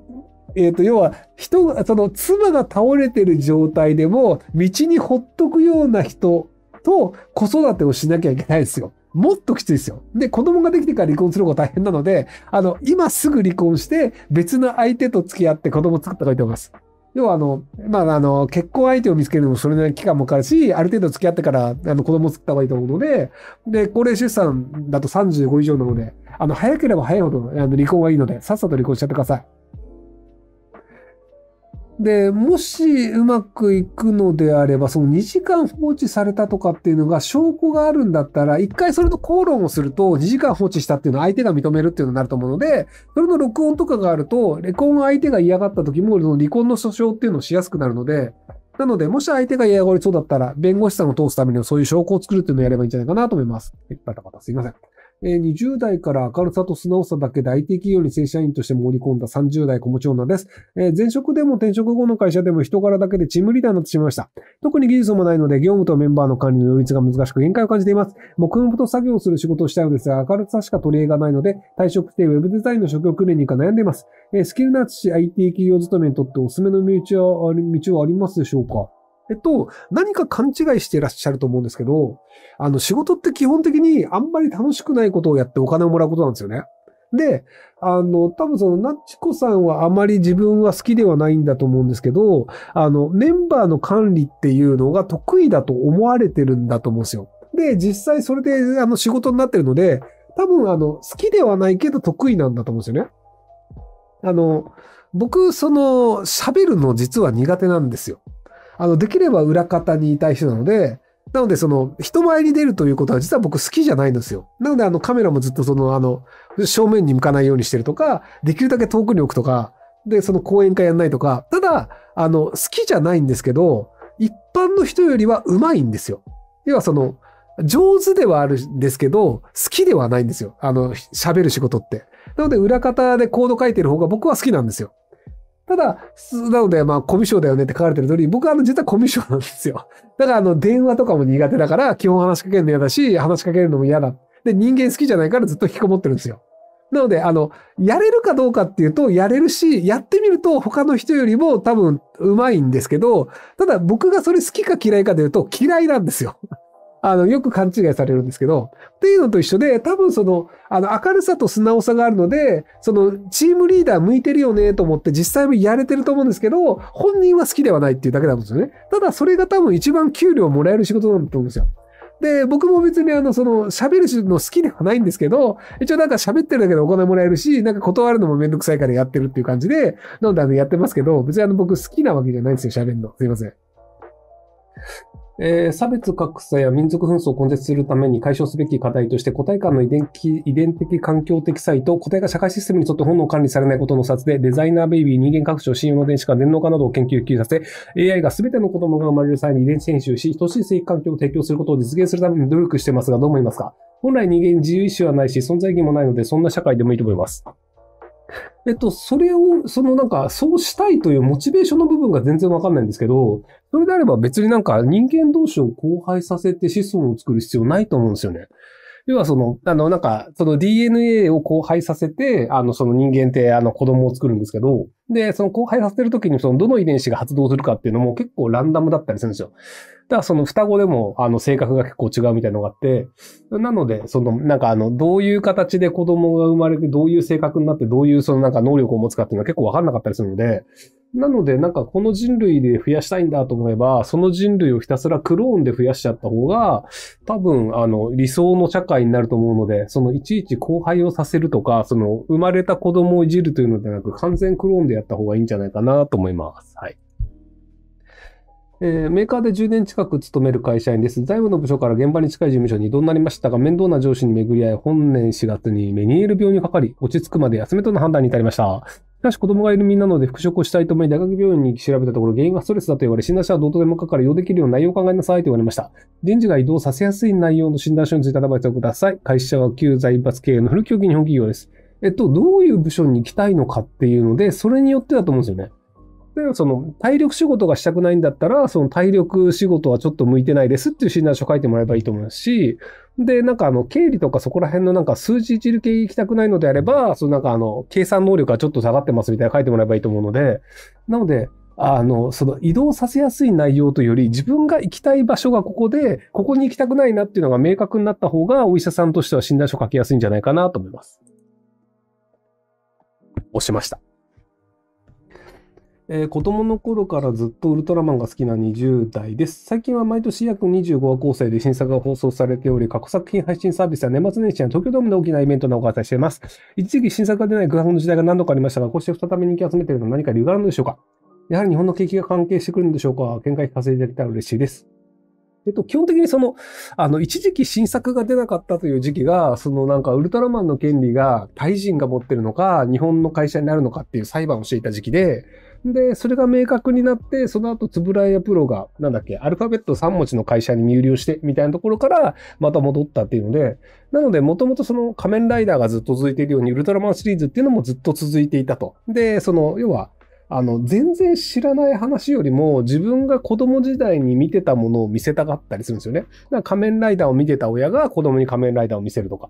えっ、と、要は、人が、その、妻が倒れてる状態でも、道にほっとくような人と子育てをしなきゃいけないですよ。もっときついですよ。で、子供ができてから離婚する方が大変なので、あの、今すぐ離婚して、別の相手と付き合って子供作った方がいいと思います。要はあの、まあ、あの、結婚相手を見つけるのもそれなりに期間もかかるし、ある程度付き合ってから、あの、子供を作った方がいいと思うので、で、高齢出産だと35以上なので、あの、早ければ早いほど、あの、離婚はいいので、さっさと離婚しちゃってください。で、もしうまくいくのであれば、その2時間放置されたとかっていうのが証拠があるんだったら、一回それと口論をすると2時間放置したっていうのは相手が認めるっていうのになると思うので、それの録音とかがあると、離婚相手が嫌がった時も、その離婚の訴訟っていうのをしやすくなるので、なので、もし相手が嫌がりそうだったら、弁護士さんを通すためにはそういう証拠を作るっていうのをやればいいんじゃないかなと思います。バタバタすいません。え20代から明るさと素直さだけで IT 企業に正社員として盛り込んだ30代子持ち女です。え前職でも転職後の会社でも人柄だけでチームリーダーになってしまいました。特に技術もないので業務とメンバーの管理の両立が難しく限界を感じています。黙々と作業する仕事をしたいのですが、明るさしか取り柄がないので、退職して Web デザインの職業訓練にか悩んでいます。えスキルなーし IT 企業勤めにとっておすすめの道は道はありますでしょうか？えっと、何か勘違いしていらっしゃると思うんですけど、あの、仕事って基本的にあんまり楽しくないことをやってお金をもらうことなんですよね。で、あの、多分その、なっちこさんはあまり自分は好きではないんだと思うんですけど、あの、メンバーの管理っていうのが得意だと思われてるんだと思うんですよ。で、実際それで、あの、仕事になってるので、多分、あの、好きではないけど得意なんだと思うんですよね。あの、僕、その、喋るの実は苦手なんですよ。あの、できれば裏方にいたい人なので、なので、その、人前に出るということは実は僕好きじゃないんですよ。なので、あの、カメラもずっとその、あの、正面に向かないようにしてるとか、できるだけ遠くに置くとか、で、その講演会やんないとか、ただ、あの、好きじゃないんですけど、一般の人よりは上手いんですよ。要はその、上手ではあるんですけど、好きではないんですよ。あの、喋る仕事って。なので、裏方でコード書いてる方が僕は好きなんですよ。ただ、なので、まあ、コミュ障だよねって書かれてる通り、僕はあの、実はコミュ障なんですよ。*laughs* だから、あの、電話とかも苦手だから、基本話しかけるの嫌だし、話しかけるのも嫌だ。で、人間好きじゃないからずっと引きこもってるんですよ。なので、あの、やれるかどうかっていうと、やれるし、やってみると他の人よりも多分うまいんですけど、ただ僕がそれ好きか嫌いかで言うと嫌いなんですよ。あの、よく勘違いされるんですけど、っていうのと一緒で、多分その、あの、明るさと素直さがあるので、その、チームリーダー向いてるよねと思って実際もやれてると思うんですけど、本人は好きではないっていうだけなんですよね。ただ、それが多分一番給料もらえる仕事なんだと思うんですよ。で、僕も別にあの、その、喋るの好きではないんですけど、一応なんか喋ってるだけでお金もらえるし、なんか断るのもめんどくさいからやってるっていう感じで、なのであの、やってますけど、別にあの、僕好きなわけじゃないんですよ、喋るの。すいません。えー、差別格差や民族紛争を根絶するために解消すべき課題として、個体間の遺伝的遺伝的環境的差異と個体が社会システムに沿って本能を管理されないことの札で、デザイナーベイビー、人間拡張、信用の電子化、電脳化などを研究普及させ、AI が全ての子供が生まれる際に遺伝子編集し、等しい生育環境を提供することを実現するために努力してますが、どう思いますか？本来人間自由意志はないし、存在意義もないので、そんな社会でもいいと思います。*laughs* えっと、それを、そのなんか、そうしたいというモチベーションの部分が全然わかんないんですけど、それであれば別になんか人間同士を交配させて子孫を作る必要ないと思うんですよね。要はその、あの、なんか、その DNA を交配させて、あの、その人間ってあの子供を作るんですけど、で、その交配させてる時にそのどの遺伝子が発動するかっていうのも結構ランダムだったりするんですよ。だからその双子でもあの性格が結構違うみたいなのがあって、なので、そのなんかあの、どういう形で子供が生まれて、どういう性格になって、どういうそのなんか能力を持つかっていうのは結構わかんなかったりするので、なので、なんかこの人類で増やしたいんだと思えば、その人類をひたすらクローンで増やしちゃった方が、多分、あの、理想の社会になると思うので、そのいちいち後輩をさせるとか、その生まれた子供をいじるというのではなく、完全クローンでやった方がいいんじゃないかなと思います。はい。えー、メーカーで10年近く勤める会社員です。財務の部署から現場に近い事務所に異動になりましたが、面倒な上司に巡り合い、本年4月にメニエール病にかかり、落ち着くまで休めとの判断に至りました。しかし子供がいる身なので復職をしたいと思い、大学病院に調べたところ、原因がストレスだと言われ、診断書はどうとでもかかる移動できるような内容を考えなさいと言われました。人事が移動させやすい内容の診断書についてアドバイスをください。会社は旧財閥経営の古き良き日本企業です。えっと、どういう部署に行きたいのかっていうので、それによってだと思うんですよね。で、その体力仕事がしたくないんだったら、その体力仕事はちょっと向いてないですっていう診断書書いてもらえばいいと思いますし、で、なんかあの、経理とかそこら辺のなんか数字一流系行きたくないのであれば、そのなんかあの、計算能力がちょっと下がってますみたいな書いてもらえばいいと思うので、なので、あの、その移動させやすい内容というより、自分が行きたい場所がここで、ここに行きたくないなっていうのが明確になった方が、お医者さんとしては診断書書きやすいんじゃないかなと思います。押しました。えー、子供の頃からずっとウルトラマンが好きな20代です。最近は毎年約25話構成で新作が放送されており、過去作品配信サービスや年末年始や東京ドームで大きなイベントなどを開催しています。一時期新作が出ないグラフの時代が何度かありましたが、こうして再び人気を集めているのは何か理由があるのでしょうか？やはり日本の景気が関係してくるんでしょうか？見解聞かせていただけたら嬉しいです。えっと、基本的にその、あの、一時期新作が出なかったという時期が、そのなんかウルトラマンの権利がタイ人が持ってるのか、日本の会社になるのかっていう裁判をしていた時期で、で、それが明確になって、その後、つぶらやプロが、なんだっけ、アルファベット3文字の会社に入流して、みたいなところから、また戻ったっていうので、なので、もともとその仮面ライダーがずっと続いているように、ウルトラマンシリーズっていうのもずっと続いていたと。で、その、要は、あの、全然知らない話よりも、自分が子供時代に見てたものを見せたかったりするんですよね。だから仮面ライダーを見てた親が子供に仮面ライダーを見せるとか。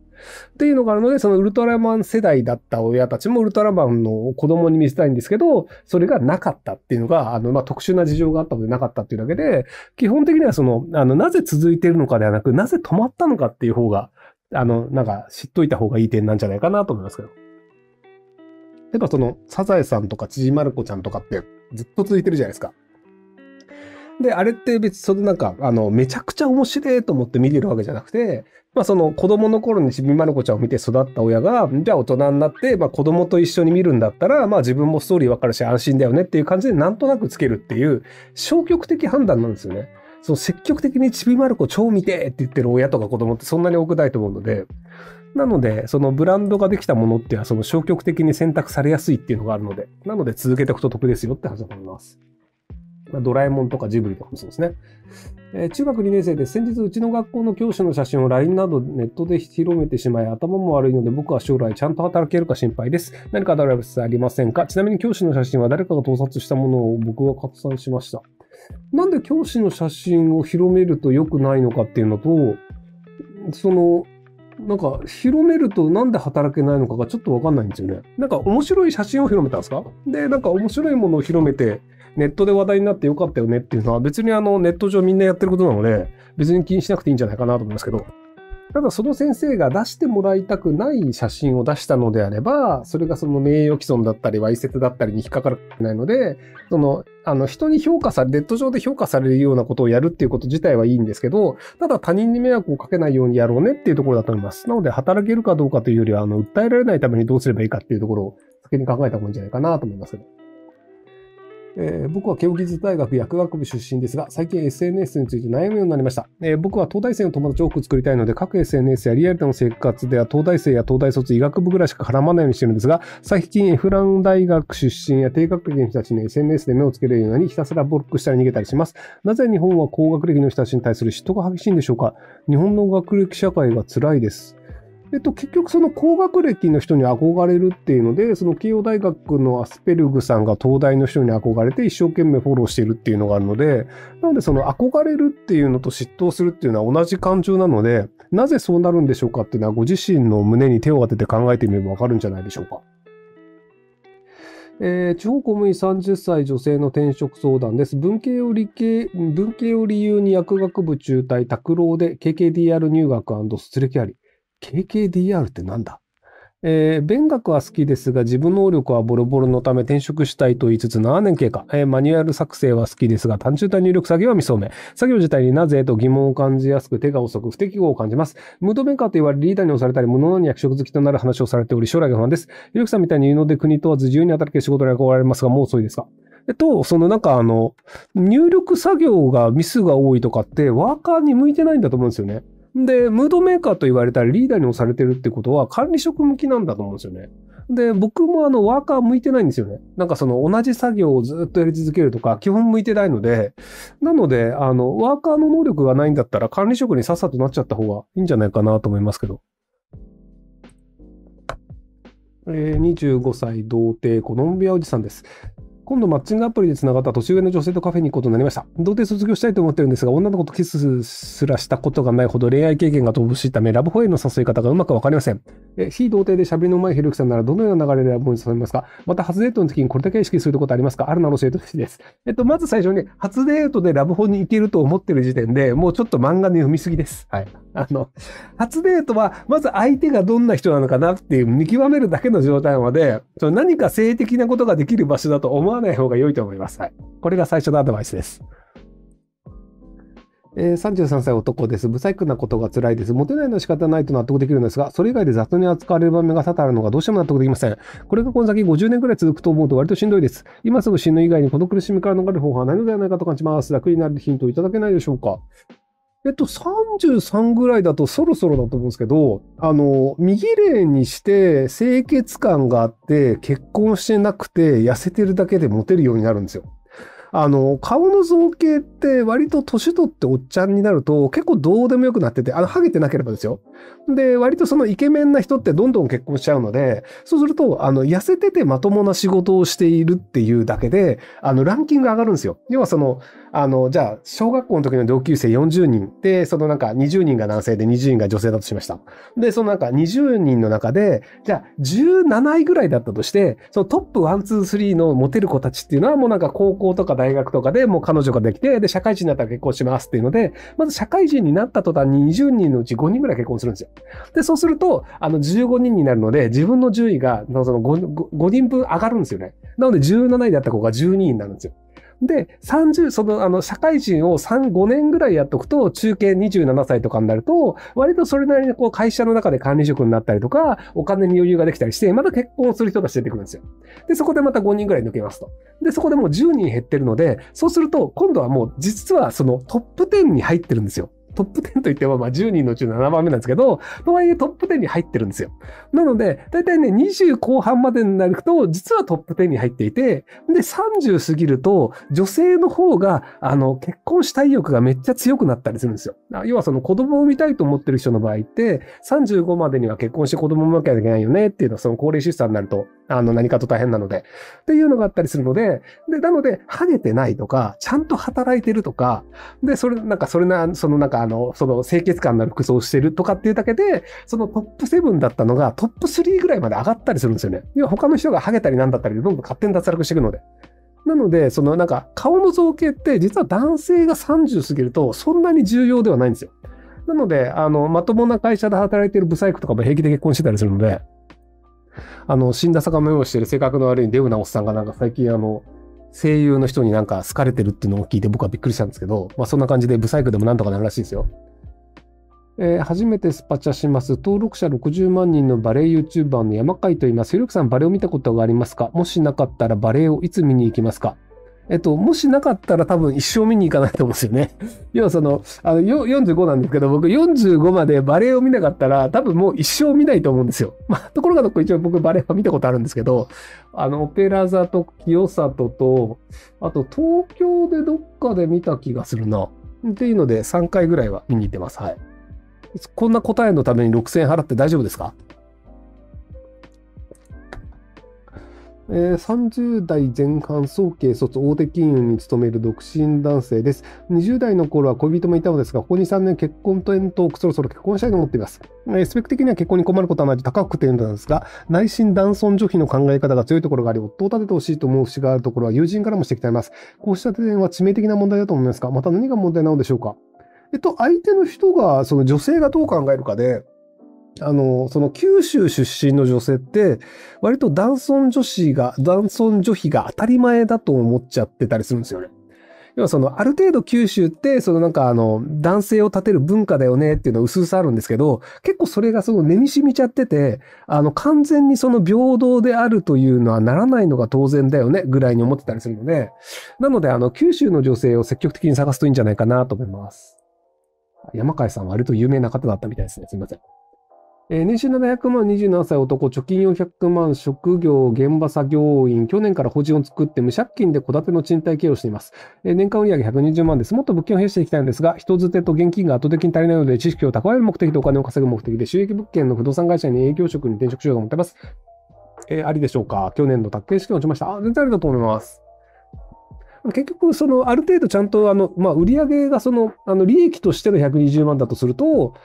っていうのがあるので、そのウルトラマン世代だった親たちもウルトラマンの子供に見せたいんですけど、それがなかったっていうのが、あの、まあ、特殊な事情があったのでなかったっていうだけで、基本的にはその、あの、なぜ続いてるのかではなく、なぜ止まったのかっていう方が、あの、なんか知っといた方がいい点なんじゃないかなと思いますけど。えばその、サザエさんとかちじまる子ちゃんとかってずっと続いてるじゃないですか。で、あれって別にそのなんか、あの、めちゃくちゃ面白いと思って見てるわけじゃなくて、まあその子供の頃にちびまる子ちゃんを見て育った親が、じゃあ大人になって、まあ子供と一緒に見るんだったら、まあ自分もストーリーわかるし安心だよねっていう感じでなんとなくつけるっていう消極的判断なんですよね。そう積極的にちびまる子超見てって言ってる親とか子供ってそんなに多くないと思うので、なので、そのブランドができたものっていうのは、その消極的に選択されやすいっていうのがあるので、なので続けておくと得ですよって話だと思います。ドラえもんとかジブリとかもそうですね。えー、中学2年生で先日うちの学校の教師の写真を LINE などネットで広めてしまい頭も悪いので僕は将来ちゃんと働けるか心配です。何かアドバイスありませんか？ちなみに教師の写真は誰かが盗撮したものを僕は拡散しました。なんで教師の写真を広めると良くないのかっていうのと、その、なんか、広めるとなんで働けないのかがちょっとわかんないんですよね。なんか、面白い写真を広めたんですか？で、なんか面白いものを広めて、ネットで話題になってよかったよねっていうのは別にあのネット上みんなやってることなので、別に気にしなくていいんじゃないかなと思いますけど。ただその先生が出してもらいたくない写真を出したのであれば、それがその名誉毀損だったり、わいせつだったりに引っかからないので、その、あの、人に評価され、ネット上で評価されるようなことをやるっていうこと自体はいいんですけど、ただ他人に迷惑をかけないようにやろうねっていうところだと思います。なので、働けるかどうかというよりは、あの、訴えられないためにどうすればいいかっていうところを先に考えた方がいいんじゃないかなと思います。えー、僕は慶應義塾大学薬学部出身ですが、最近 SNS について悩むようになりました。えー、僕は東大生の友達を多く作りたいので、各 SNS やリアルでの生活では東大生や東大卒医学部ぐらいしか絡まないようにしてるんですが、最近エフラン大学出身や低学歴の人たちに SNS で目をつけるようにひたすらブロックしたり逃げたりします。なぜ日本は高学歴の人たちに対する嫉妬が激しいんでしょうか？日本の学歴社会が辛いです。えっと、結局その高学歴の人に憧れるっていうので、その慶応大学のアスペルグさんが東大の人に憧れて一生懸命フォローしているっていうのがあるので、なのでその憧れるっていうのと嫉妬するっていうのは同じ感情なので、なぜそうなるんでしょうかっていうのはご自身の胸に手を当てて考えてみればわかるんじゃないでしょうか。えー、地方公務員30歳女性の転職相談です。文系を理系、文系を理由に薬学部中退、拓郎で KKDR 入学出歴あり。KKDR ってなんだ？えー、勉学は好きですが、自分能力はボロボロのため転職したいと言いつつ7年経過？えー、マニュアル作成は好きですが、単純な入力作業は未聡明。作業自体になぜと疑問を感じやすく手が遅く不適合を感じます。ムードメーカーと言われリーダーに押されたり、無能に役職好きとなる話をされており、将来が不安です。ゆるくさんみたいに言うので国問わず自由に働け仕事に憧れますが、もう遅いですか？えっと、そのなんかあの、入力作業がミスが多いとかって、ワーカーに向いてないんだと思うんですよね。で、ムードメーカーと言われたらリーダーに押されてるってことは管理職向きなんだと思うんですよね。で、僕もあのワーカー向いてないんですよね。なんかその同じ作業をずっとやり続けるとか、基本向いてないので、なので、あの、ワーカーの能力がないんだったら管理職にさっさとなっちゃった方がいいんじゃないかなと思いますけど。えー、25歳童貞コロンビアおじさんです。今度マッチングアプリで繋がった年上の女性とカフェに行くことになりました。童貞卒業したいと思ってるんですが、女の子とキスすらしたことがないほど恋愛経験が乏しいため、ラブホへの誘い方がうまくわかりません。え非童貞で喋りの上手いひろゆきさんならどのような流れでラブホに誘いますか？また初デートの時にこれだけ意識することありますか？あるなら教えてほしいです。えっと、まず最初に初デートでラブホに行けると思ってる時点でもうちょっと漫画で読みすぎです。はい。あの、初デートはまず相手がどんな人なのかなっていう見極めるだけの状態なので、その何か性的なことができる場所だと思わない方が良いと思います。はい。これが最初のアドバイスです。えー、33歳男です。不細工なことが辛いです。モテないのは仕方ないと納得できるんですが、それ以外で雑に扱われる場面が多々あるのがどうしても納得できません。これがこの先50年くらい続くと思うと割としんどいです。今すぐ死ぬ以外にこの苦しみから逃れる方法はないのではないかと感じます。楽になるヒントをいただけないでしょうか。えっと、33ぐらいだとそろそろだと思うんですけど、あの、右霊にして清潔感があって、結婚してなくて、痩せてるだけでモテるようになるんですよ。あの、顔の造形って割と年取っておっちゃんになると結構どうでもよくなってて、あの、ハゲてなければですよ。で、割とそのイケメンな人ってどんどん結婚しちゃうので、そうすると、あの、痩せててまともな仕事をしているっていうだけで、あの、ランキング上がるんですよ。要はその、あの、じゃあ、小学校の時の同級生40人で、そのなんか20人が男性で20人が女性だとしました。で、そのなんか20人の中で、じゃあ17位ぐらいだったとして、そのトップ1、2、3のモテる子たちっていうのはもうなんか高校とか大学とかでもう彼女ができて、で、社会人になったら結婚しますっていうので、まず社会人になった途端に20人のうち5人ぐらい結婚するんですよ。で、そうすると、あの15人になるので、自分の順位がその 5, 5人分上がるんですよね。なので17位だった子が12位になるんですよ。で、30、その、あの、社会人を3、5年ぐらいやっとくと、中堅27歳とかになると、割とそれなりにこう、会社の中で管理職になったりとか、お金に余裕ができたりして、また結婚する人たち出てくるんですよ。で、そこでまた5人ぐらい抜けますと。で、そこでもう10人減ってるので、そうすると、今度はもう、実はそのトップ10に入ってるんですよ。トップ10といってもまあ10人のうちの7番目なんですけど、とはいえトップ10に入ってるんですよ。なので、だいたいね、20後半までになると、実はトップ10に入っていて、で、30過ぎると、女性の方が、あの、結婚したい欲がめっちゃ強くなったりするんですよ。要はその子供を産みたいと思ってる人の場合って、35までには結婚して子供を産まなきゃいけないよねっていうのは、その高齢出産になると、あの、何かと大変なので。っていうのがあったりするので、で、なので、ハゲてないとか、ちゃんと働いてるとか、で、それ、なんか、それな、その、なんか、あの、その、清潔感のある服装をしてるとかっていうだけで、そのトップ7だったのが、トップ3ぐらいまで上がったりするんですよね。要は、他の人がハゲたりなんだったりで、どんどん勝手に脱落していくので。なので、その、なんか、顔の造形って、実は男性が30過ぎると、そんなに重要ではないんですよ。なので、あの、まともな会社で働いてるブサイクとかも平気で結婚してたりするので、あの、死んだ魚のようしてる性格の悪いデブなおっさんがなんか最近あの、声優の人になんか好かれてるっていうのを聞いて僕はびっくりしたんですけど、まあそんな感じでブサイクでもなんとかなるらしいですよ。えー、初めてスパチャします。登録者60万人のバレエ YouTuber の山海と言います。ひろきさん、バレエを見たことがありますか？もしなかったらバレエをいつ見に行きますか？えっと、もしなかったら多分一生見に行かないと思うんですよね。*laughs* 要はその、あの、45なんですけど、僕45までバレエを見なかったら多分もう一生見ないと思うんですよ。*laughs* まあ、ところがどこ一応僕バレエは見たことあるんですけど、あの、オペラ座と清里と、あと東京でどっかで見た気がするな。っていうので3回ぐらいは見に行ってます。はい。こんな答えのために6000円払って大丈夫ですか？えー、30代前半早慶卒大手金融に勤める独身男性です。20代の頃は恋人もいたのですが、ここ2、3年結婚と遠トークそろそろ結婚したいと思っています。えー、スペック的には結婚に困ることはないと高くてなんですが、内心男尊女卑の考え方が強いところがあり、夫を立ててほしいと思う節があるところは友人からも指摘されます。こうした点は致命的な問題だと思いますが、また何が問題なのでしょうかえっと、相手の人が、その女性がどう考えるかで、あの、その九州出身の女性って、割と男尊女子が、男尊女卑が当たり前だと思っちゃってたりするんですよね。要はその、ある程度九州って、そのなんかあの、男性を立てる文化だよねっていうのは薄々あるんですけど、結構それがその根に染みちゃってて、あの、完全にその平等であるというのはならないのが当然だよね、ぐらいに思ってたりするので、なのであの、九州の女性を積極的に探すといいんじゃないかなと思います。山海さんは割と有名な方だったみたいですね。すみません。えー、年収700万27歳男、貯金400万、職業、現場作業員、去年から法人を作って無借金で戸建ての賃貸経営をしています。えー、年間売上120万です。もっと物件を増やしていきたいんですが、人づてと現金が圧倒的に足りないので、知識を蓄える目的でお金を稼ぐ目的で、収益物件の不動産会社に営業職に転職しようと思っています。えー、ありでしょうか？去年の宅建試験落ちました。あ、全然ありだと思います。結局、その、ある程度ちゃんと、あの、まあ、売上がその、あの、利益としての120万だとすると、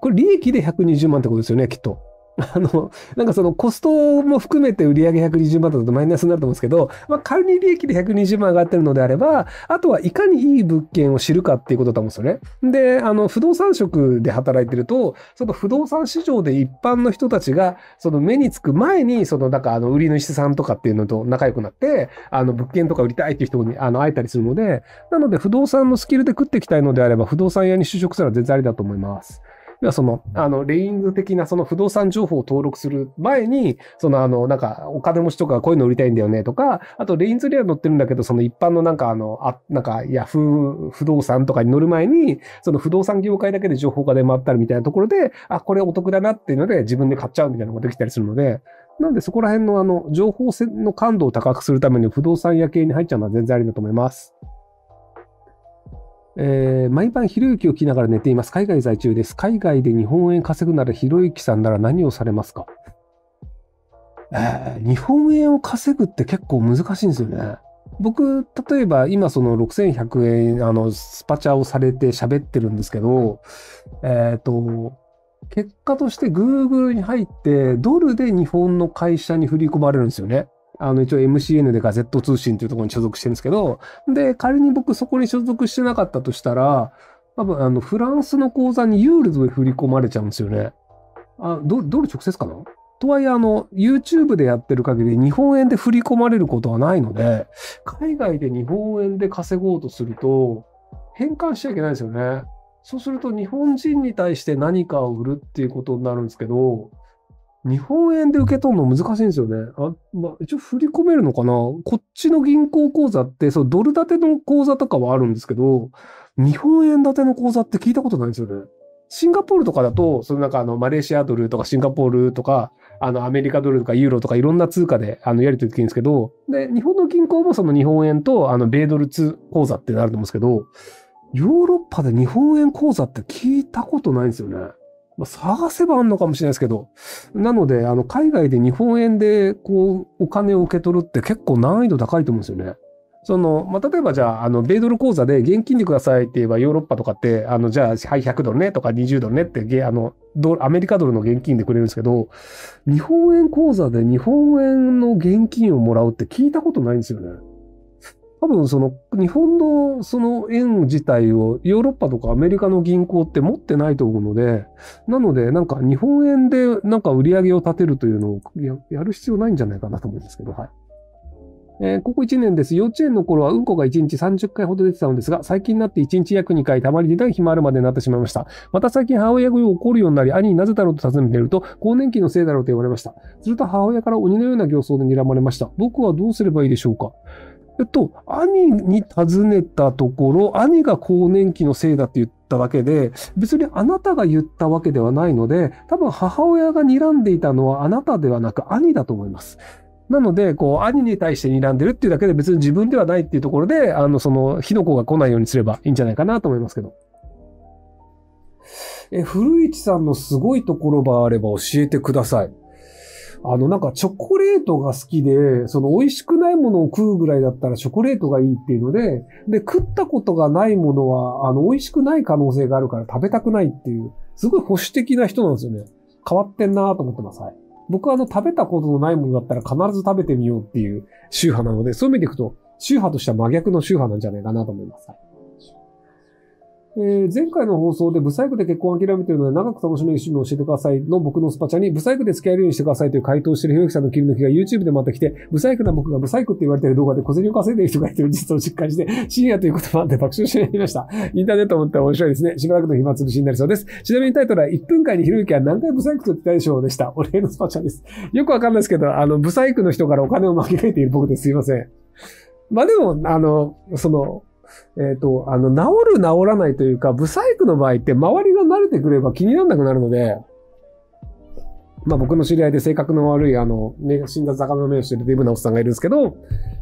これ利益で120万ってことですよね、きっと。*laughs* あの、なんかそのコストも含めて売上120万だとマイナスになると思うんですけど、まあ仮に利益で120万上がってるのであれば、あとはいかにいい物件を知るかっていうことだと思うんですよね。で、あの、不動産職で働いてると、その不動産市場で一般の人たちが、その目につく前に、そのなんかあの、売り主さんとかっていうのと仲良くなって、あの、物件とか売りたいっていう人にあの会えたりするので、なので不動産のスキルで食っていきたいのであれば、不動産屋に就職するのは全然ありだと思います。要はその、あの、レインズ的なその不動産情報を登録する前に、そのあの、なんか、お金持ちとかこういうの売りたいんだよねとか、あとレインズには載ってるんだけど、その一般のなんかあの、あ、なんか、ヤフー不動産とかに乗る前に、その不動産業界だけで情報が出回ったりみたいなところで、あ、これお得だなっていうので自分で買っちゃうみたいなのができたりするので、なんでそこら辺のあの、情報の感度を高くするために不動産屋系に入っちゃうのは全然ありだと思います。えー、毎晩ひろゆきを聞きながら寝ています。海外在住です。海外で日本円稼ぐならひろゆきさんなら何をされますか？えー、日本円を稼ぐって結構難しいんですよね。僕、例えば今その6100円、あの、スパチャをされて喋ってるんですけど、えっ、ー、と、結果として Google に入ってドルで日本の会社に振り込まれるんですよね。あの、一応 MCN でガゼット通信というところに所属してるんですけど、で、仮に僕そこに所属してなかったとしたら、多分、あの、フランスの口座にユールドで振り込まれちゃうんですよね。あ、ドドル直接かな？とはいえ、あの、YouTube でやってる限り日本円で振り込まれることはないので、海外で日本円で稼ごうとすると、変換しちゃいけないですよね。そうすると日本人に対して何かを売るっていうことになるんですけど、日本円で受け取るの難しいんですよね。あ、まあ、一応振り込めるのかなこっちの銀行口座って、そう、ドル建ての口座とかはあるんですけど、日本円建ての口座って聞いたことないんですよね。シンガポールとかだと、そのなんかあの、マレーシアドルとかシンガポールとか、あの、アメリカドルとかユーロとかいろんな通貨で、あの、やり取りできるんですけど、で、日本の銀行もその日本円と、あの、米ドル通口座ってなると思うんですけど、ヨーロッパで日本円口座って聞いたことないんですよね。まあ、探せばあんのかもしれないですけど。なので、あの、海外で日本円で、こう、お金を受け取るって結構難易度高いと思うんですよね。その、まあ、例えばじゃあ、あの、米ドル口座で現金でくださいって言えば、ヨーロッパとかって、あの、じゃあ、はい、100ドルねとか20ドルねって、あの、アメリカドルの現金でくれるんですけど、日本円口座で日本円の現金をもらうって聞いたことないんですよね。多分その日本のその円自体をヨーロッパとかアメリカの銀行って持ってないと思うので、なのでなんか日本円でなんか売り上げを立てるというのをやる必要ないんじゃないかなと思うんですけど、はい。えー、ここ1年です。幼稚園の頃はうんこが1日30回ほど出てたのですが、最近になって1日約2回たまに出たい日もあるまでになってしまいました。また最近母親が怒るようになり、兄になぜだろうと尋ねてると、更年期のせいだろうと言われました。すると母親から鬼のような形相で睨まれました。僕はどうすればいいでしょうか？えっと、兄に尋ねたところ、兄が更年期のせいだって言っただけで、別にあなたが言ったわけではないので、多分母親が睨んでいたのはあなたではなく兄だと思います。なので、こう、兄に対して睨んでるっていうだけで別に自分ではないっていうところで、あの、その、火の粉が来ないようにすればいいんじゃないかなと思いますけど。え、古市さんのすごいところがあれば教えてください。あの、なんかチョコレートが好きで、その美味しくないものを食うぐらいだったらチョコレートがいいっていうので、で、食ったことがないものは、あの、美味しくない可能性があるから食べたくないっていう、すごい保守的な人なんですよね。変わってんなと思ってます。はい。僕はあの、食べたことのないものだったら必ず食べてみようっていう宗派なので、そういう意味でいくと、宗派としては真逆の宗派なんじゃないかなと思います。はいえー、前回の放送でブサイクで結婚諦めてるので長く楽しめる趣味を教えてくださいの僕のスパチャにブサイクで付き合えるようにしてくださいという回答をしているひろゆきさんの切り抜きが YouTube でまた来て、ブサイクな僕がブサイクって言われてる動画で小銭を稼いでる人がいている実を実感して、深夜ということもあって爆笑してやりました。インターネットを思ったら面白いですね。しばらくの暇つぶしになりそうです。ちなみにタイトルは1分間にひろゆきは何回ブサイクと言ったでしょうでした。お礼のスパチャです。よくわかんないですけど、あの、ブサイクの人からお金を巻き替えている僕ですいません。まあでも、あの、その、えっ、ー、と、あの、治る治らないというか、ブサイクの場合って周りが慣れてくれば気にならなくなるので、まあ僕の知り合いで性格の悪い、あの、ね、死んだ魚の目をしてるデブなおっさんがいるんですけど、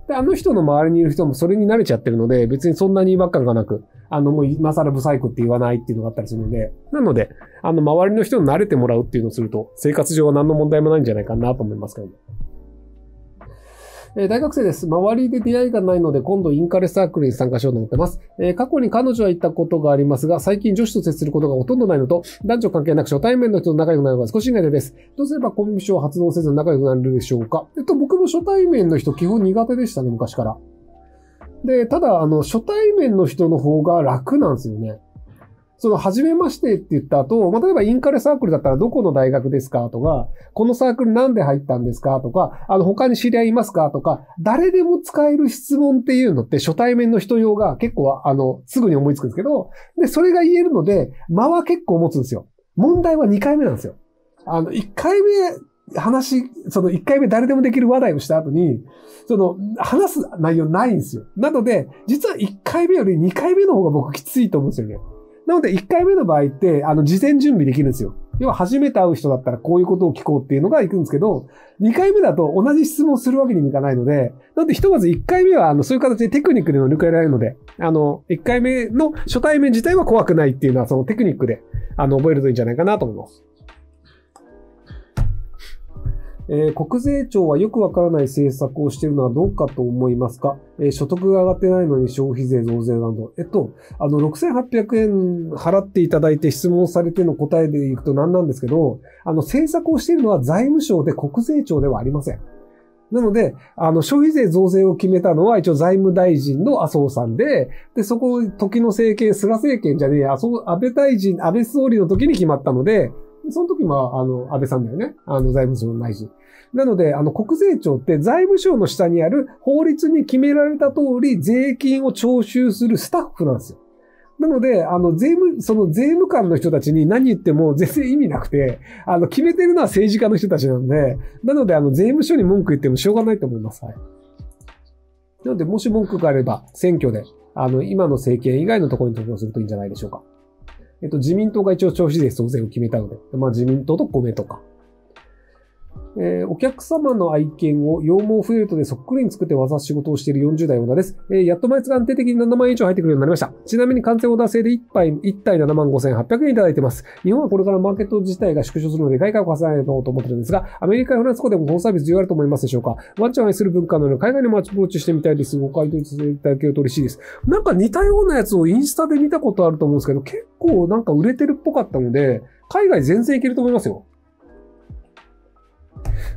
で、あの人の周りにいる人もそれに慣れちゃってるので、別にそんなに違和感がなく、あの、もう今更ブサイクって言わないっていうのがあったりするので、なので、あの、周りの人に慣れてもらうっていうのをすると、生活上は何の問題もないんじゃないかなと思いますけどえー、大学生です。周りで出会いがないので、今度インカレサークルに参加しようと思ってます。えー、過去に彼女は行ったことがありますが、最近女子と接することがほとんどないのと、男女関係なく初対面の人と仲良くなるのが少し苦手です。どうすればコミュニケーションを発動せず仲良くなるでしょうか？えっと、僕も初対面の人基本苦手でしたね、昔から。で、ただ、あの、初対面の人の方が楽なんですよね。その、初めましてって言った後、まあ、例えばインカレサークルだったらどこの大学ですかとか、このサークルなんで入ったんですかとか、あの、他に知り合いますかとか、誰でも使える質問っていうのって初対面の人用が結構、あの、すぐに思いつくんですけど、で、それが言えるので、間は結構持つんですよ。問題は2回目なんですよ。あの、1回目、話、その1回目誰でもできる話題をした後に、その、話す内容ないんですよ。なので、実は1回目より2回目の方が僕きついと思うんですよね。なので、1回目の場合って、あの、事前準備できるんですよ。要は、初めて会う人だったらこういうことを聞こうっていうのが行くんですけど、2回目だと同じ質問するわけにもいかないので、なので、ひとまず1回目は、あの、そういう形でテクニックで乗り越えられるので、あの、1回目の初対面自体は怖くないっていうのは、そのテクニックで、あの、覚えるといいんじゃないかなと思います。えー、国税庁はよくわからない政策をしているのはどうかと思いますか、えー、所得が上がってないのに消費税増税など。えっと、あの、6800円払っていただいて質問されての答えでいくと何なんですけど、あの、政策をしているのは財務省で国税庁ではありません。なので、あの、消費税増税を決めたのは一応財務大臣の麻生さんで、で、そこ、時の政権、菅政権じゃねえや、安倍大臣、安倍総理の時に決まったので、その時は、あの、安倍さんだよね。あの、財務省の内事。なので、あの、国税庁って財務省の下にある法律に決められた通り税金を徴収するスタッフなんですよ。なので、あの、税務、その税務官の人たちに何言っても全然意味なくて、あの、決めてるのは政治家の人たちなんで、なので、あの、税務署に文句言ってもしょうがないと思います。はい。なので、もし文句があれば、選挙で、あの、今の政権以外のところに投票するといいんじゃないでしょうか。えっと、自民党が一応消費税増税を決めたので、まあ自民党と米とか。えー、お客様の愛犬を羊毛フェルトでそっくりに作って技仕事をしている40代女です。えー、やっと毎月安定的に7万円以上入ってくるようになりました。ちなみに完全オーダー制で1杯、1体7万5800円いただいてます。日本はこれからマーケット自体が縮小するので外貨を稼がないと思ってるんですが、アメリカやフランス語でもこのサービス重要あると思いますでしょうか？ワンちゃん愛する文化のような海外にもアプローチしてみたいです。ご回答いただけると嬉しいです。なんか似たようなやつをインスタで見たことあると思うんですけど、結構なんか売れてるっぽかったので、海外全然いけると思いますよ。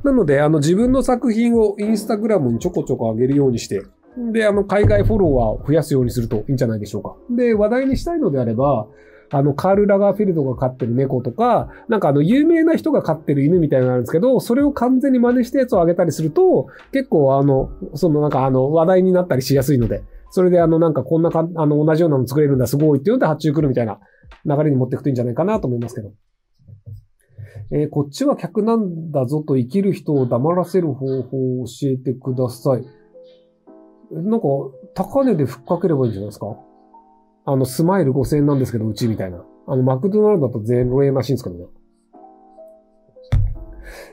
なので、あの、自分の作品をインスタグラムにちょこちょこ上げるようにして、で、あの、海外フォロワーを増やすようにするといいんじゃないでしょうか。で、話題にしたいのであれば、あの、カール・ラガーフェルドが飼ってる猫とか、なんかあの、有名な人が飼ってる犬みたいなのがあるんですけど、それを完全に真似したやつをあげたりすると、結構あの、そのなんかあの、話題になったりしやすいので、それであの、なんかこんなか、あの、同じようなの作れるんだ、すごいっていうので発注来るみたいな流れに持っていくといいんじゃないかなと思いますけど。えー、こっちは客なんだぞと生きる人を黙らせる方法を教えてください。なんか、高値でふっかければいいんじゃないですか？あの、スマイル5000円なんですけど、うちみたいな。あの、マクドナルドだと0円らしいんですけどね。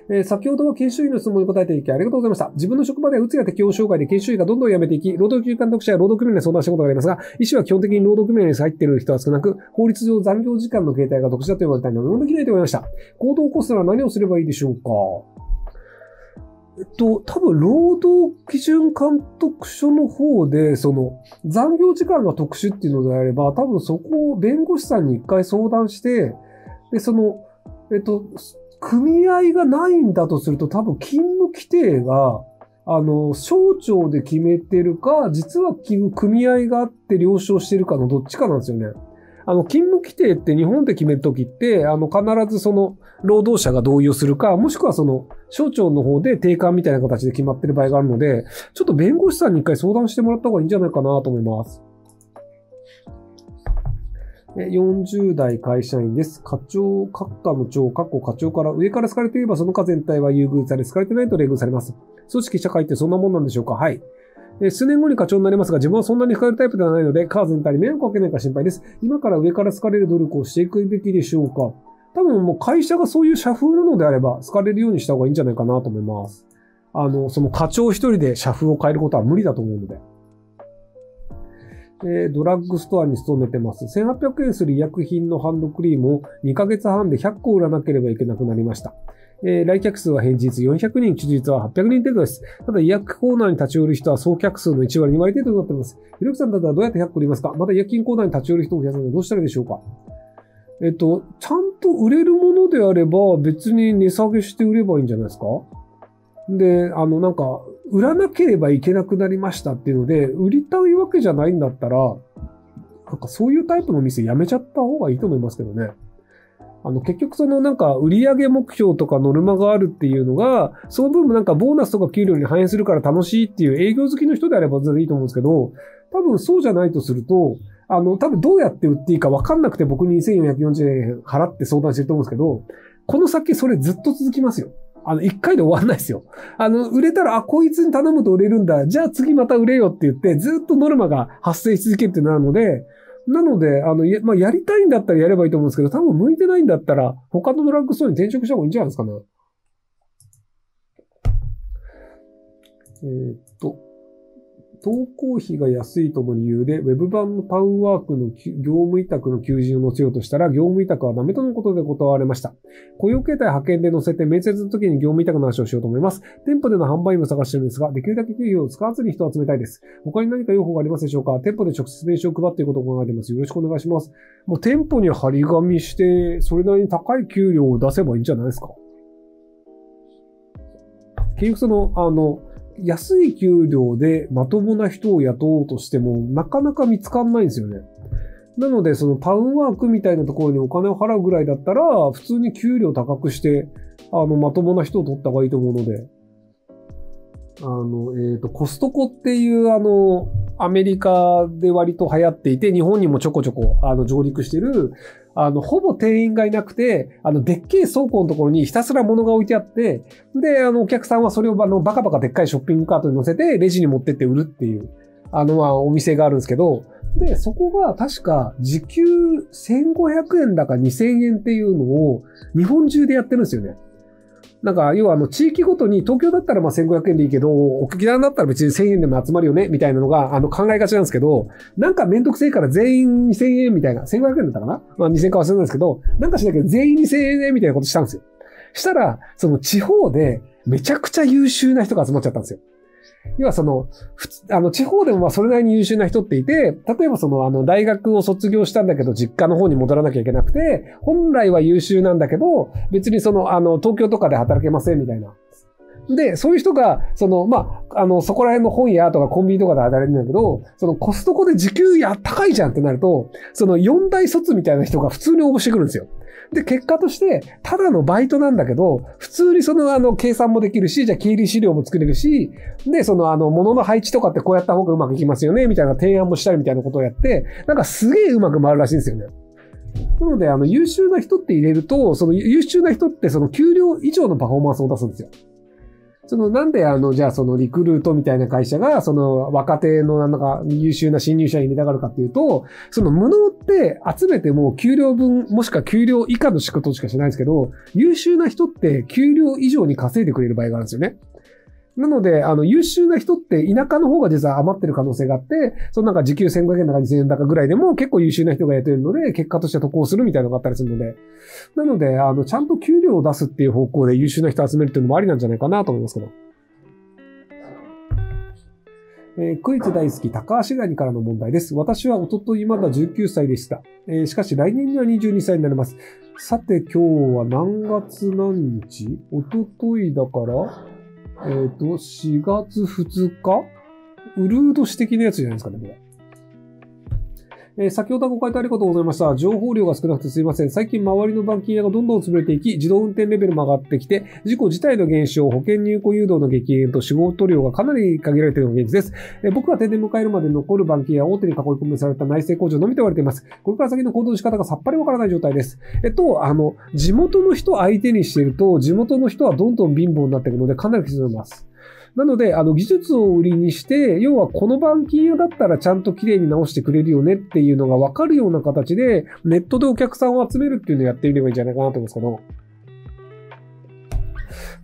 えー、先ほどは研修医の質問に答えていきありがとうございました。自分の職場ではうつや適応障害で研修医がどんどん辞めていき、労働基準監督者や労働組合に相談したことがありますが、医師は基本的に労働組合に入っている人は少なく、法律上残業時間の形態が特殊だと言われたり何もできないと思いました。行動を起こすなら何をすればいいでしょうか？えっと、多分、労働基準監督署の方で、その、残業時間が特殊っていうのであれば、多分そこを弁護士さんに一回相談して、で、その、えっと、組合がないんだとすると多分勤務規定が、あの、省庁で決めてるか、実は組合があって了承してるかのどっちかなんですよね。あの、勤務規定って日本で決めるときって、あの、必ずその、労働者が同意をするか、もしくはその、省庁の方で定款みたいな形で決まってる場合があるので、ちょっと弁護士さんに一回相談してもらった方がいいんじゃないかなと思います。40代会社員です。課長、閣下の長、括弧課長から上から好かれていればその課全体は優遇され、好かれてないと冷遇されます。組織社会ってそんなもんなんでしょうか？はい。数年後に課長になりますが、自分はそんなに好かれるタイプではないので、課全体に迷惑をかけないか心配です。今から上から好かれる努力をしていくべきでしょうか？多分もう会社がそういう社風なのであれば、好かれるようにした方がいいんじゃないかなと思います。あの、その課長一人で社風を変えることは無理だと思うので。えードラッグストアに勤めてます。1800円する医薬品のハンドクリームを2ヶ月半で100個売らなければいけなくなりました。えー来客数は平日400人、休日は800人程度です。ただ医薬コーナーに立ち寄る人は総客数の1割、2割程度になっています。ひろきさんだったらどうやって100個売りますか？また医薬品コーナーに立ち寄る人を増やすのでどうしたらいいでしょうか？えっと、ちゃんと売れるものであれば別に値下げして売ればいいんじゃないですか？で、あの、なんか、売らなければいけなくなりましたっていうので、売りたいわけじゃないんだったら、なんかそういうタイプの店やめちゃった方がいいと思いますけどね。あの、結局そのなんか売上目標とかノルマがあるっていうのが、その分もなんかボーナスとか給料に反映するから楽しいっていう営業好きの人であれば全然いいと思うんですけど、多分そうじゃないとすると、あの、多分どうやって売っていいか分かんなくて僕に2440円払って相談してると思うんですけど、この先それずっと続きますよ。あの、一回で終わんないですよ。あの、売れたら、あ、こいつに頼むと売れるんだ。じゃあ次また売れよって言って、ずっとノルマが発生し続けるってなるので、なので、あの、やまあ、やりたいんだったらやればいいと思うんですけど、多分向いてないんだったら、他のドラッグストアに転職した方がいいんじゃないですかね。えー、投稿費が安いとの理由で、ウェブ版のパウンワークの業務委託の求人を載せようとしたら、業務委託はダメとのことで断られました。雇用形態派遣で載せて面接の時に業務委託の話をしようと思います。店舗での販売員を探してるんですが、できるだけ給与を使わずに人を集めたいです。他に何か用法がありますでしょうか？店舗で直接名刺を配っていることを考えています。よろしくお願いします。もう店舗に張り紙して、それなりに高い給料を出せばいいんじゃないですか？結局その、あの、安い給料でまともな人を雇おうとしても、なかなか見つかんないんですよね。なので、そのパウンワークみたいなところにお金を払うぐらいだったら、普通に給料高くして、あの、まともな人を取った方がいいと思うので、あの、えっ、と、コストコっていう、あの、アメリカで割と流行っていて、日本にもちょこちょこ、あの、上陸してる、あの、ほぼ店員がいなくて、あの、でっけえ倉庫のところにひたすら物が置いてあって、で、あの、お客さんはそれを、あの、バカバカでっかいショッピングカートに乗せて、レジに持ってって売るっていう、あの、まあ、お店があるんですけど、で、そこが確か時給1500円だか2000円っていうのを日本中でやってるんですよね。なんか、要はあの、地域ごとに、東京だったらまあ1500円でいいけど、沖縄だったら別に1000円でも集まるよね、みたいなのが、あの、考えがちなんですけど、なんかめんどくせえから全員2000円みたいな、1500円だったかな？まあ2000円か忘れたんですけど、なんかしなきゃ全員2000円でみたいなことしたんですよ。したら、その地方でめちゃくちゃ優秀な人が集まっちゃったんですよ。要はその、普通あの、地方でもまあそれなりに優秀な人っていて、例えばその、あの、大学を卒業したんだけど、実家の方に戻らなきゃいけなくて、本来は優秀なんだけど、別にその、あの、東京とかで働けませんみたいな。で、そういう人が、その、まあ、あの、そこら辺の本屋とかコンビニとかで働いてるんだけど、そのコストコで時給や高いじゃんってなると、その四大卒みたいな人が普通に応募してくるんですよ。で、結果として、ただのバイトなんだけど、普通にその、あの、計算もできるし、じゃあ経理資料も作れるし、で、その、あの、物の配置とかってこうやった方がうまくいきますよね、みたいな提案もしたりみたいなことをやって、なんかすげえうまく回るらしいんですよね。なので、あの、優秀な人って入れると、その優秀な人ってその給料以上のパフォーマンスを出すんですよ。その、なんで、あの、じゃあ、その、リクルートみたいな会社が、その、若手の、なんか、優秀な新入社員に入れたがるかっていうと、その、無能って集めても、給料分、もしくは給料以下の仕事しかしないんですけど、優秀な人って、給料以上に稼いでくれる場合があるんですよね。なので、あの、優秀な人って田舎の方が実は余ってる可能性があって、そのなんか時給1500円だか2000円だかぐらいでも結構優秀な人がやってるので、結果として得をするみたいなのがあったりするので、なので、あの、ちゃんと給料を出すっていう方向で優秀な人を集めるっていうのもありなんじゃないかなと思いますけど。えークイズ大好き、高橋ガニからの問題です。私は一昨日まだ19歳でした。えーしかし来年には22歳になります。さて今日は何月何日？一昨日だから、えっ、と、4月2日？ウルード史的なやつじゃないですかね、これ。えー先ほどご回答ありがとうございました。情報量が少なくてすいません。最近周りの板金屋がどんどん潰れていき、自動運転レベルも上がってきて、事故自体の減少、保険入庫誘導の激減と仕事量がかなり限られているのが現実です。えー僕は定年迎えるまで残る板金や大手に囲い込みされた内製工場のみと言われています。これから先の行動の仕方がさっぱりわからない状態です。えっと、あの、地元の人相手にしていると、地元の人はどんどん貧乏になっていくので、かなりきついと思います。なので、あの、技術を売りにして、要はこの板金屋だったらちゃんと綺麗に直してくれるよねっていうのがわかるような形で、ネットでお客さんを集めるっていうのをやってみればいいんじゃないかなと思うんですけど。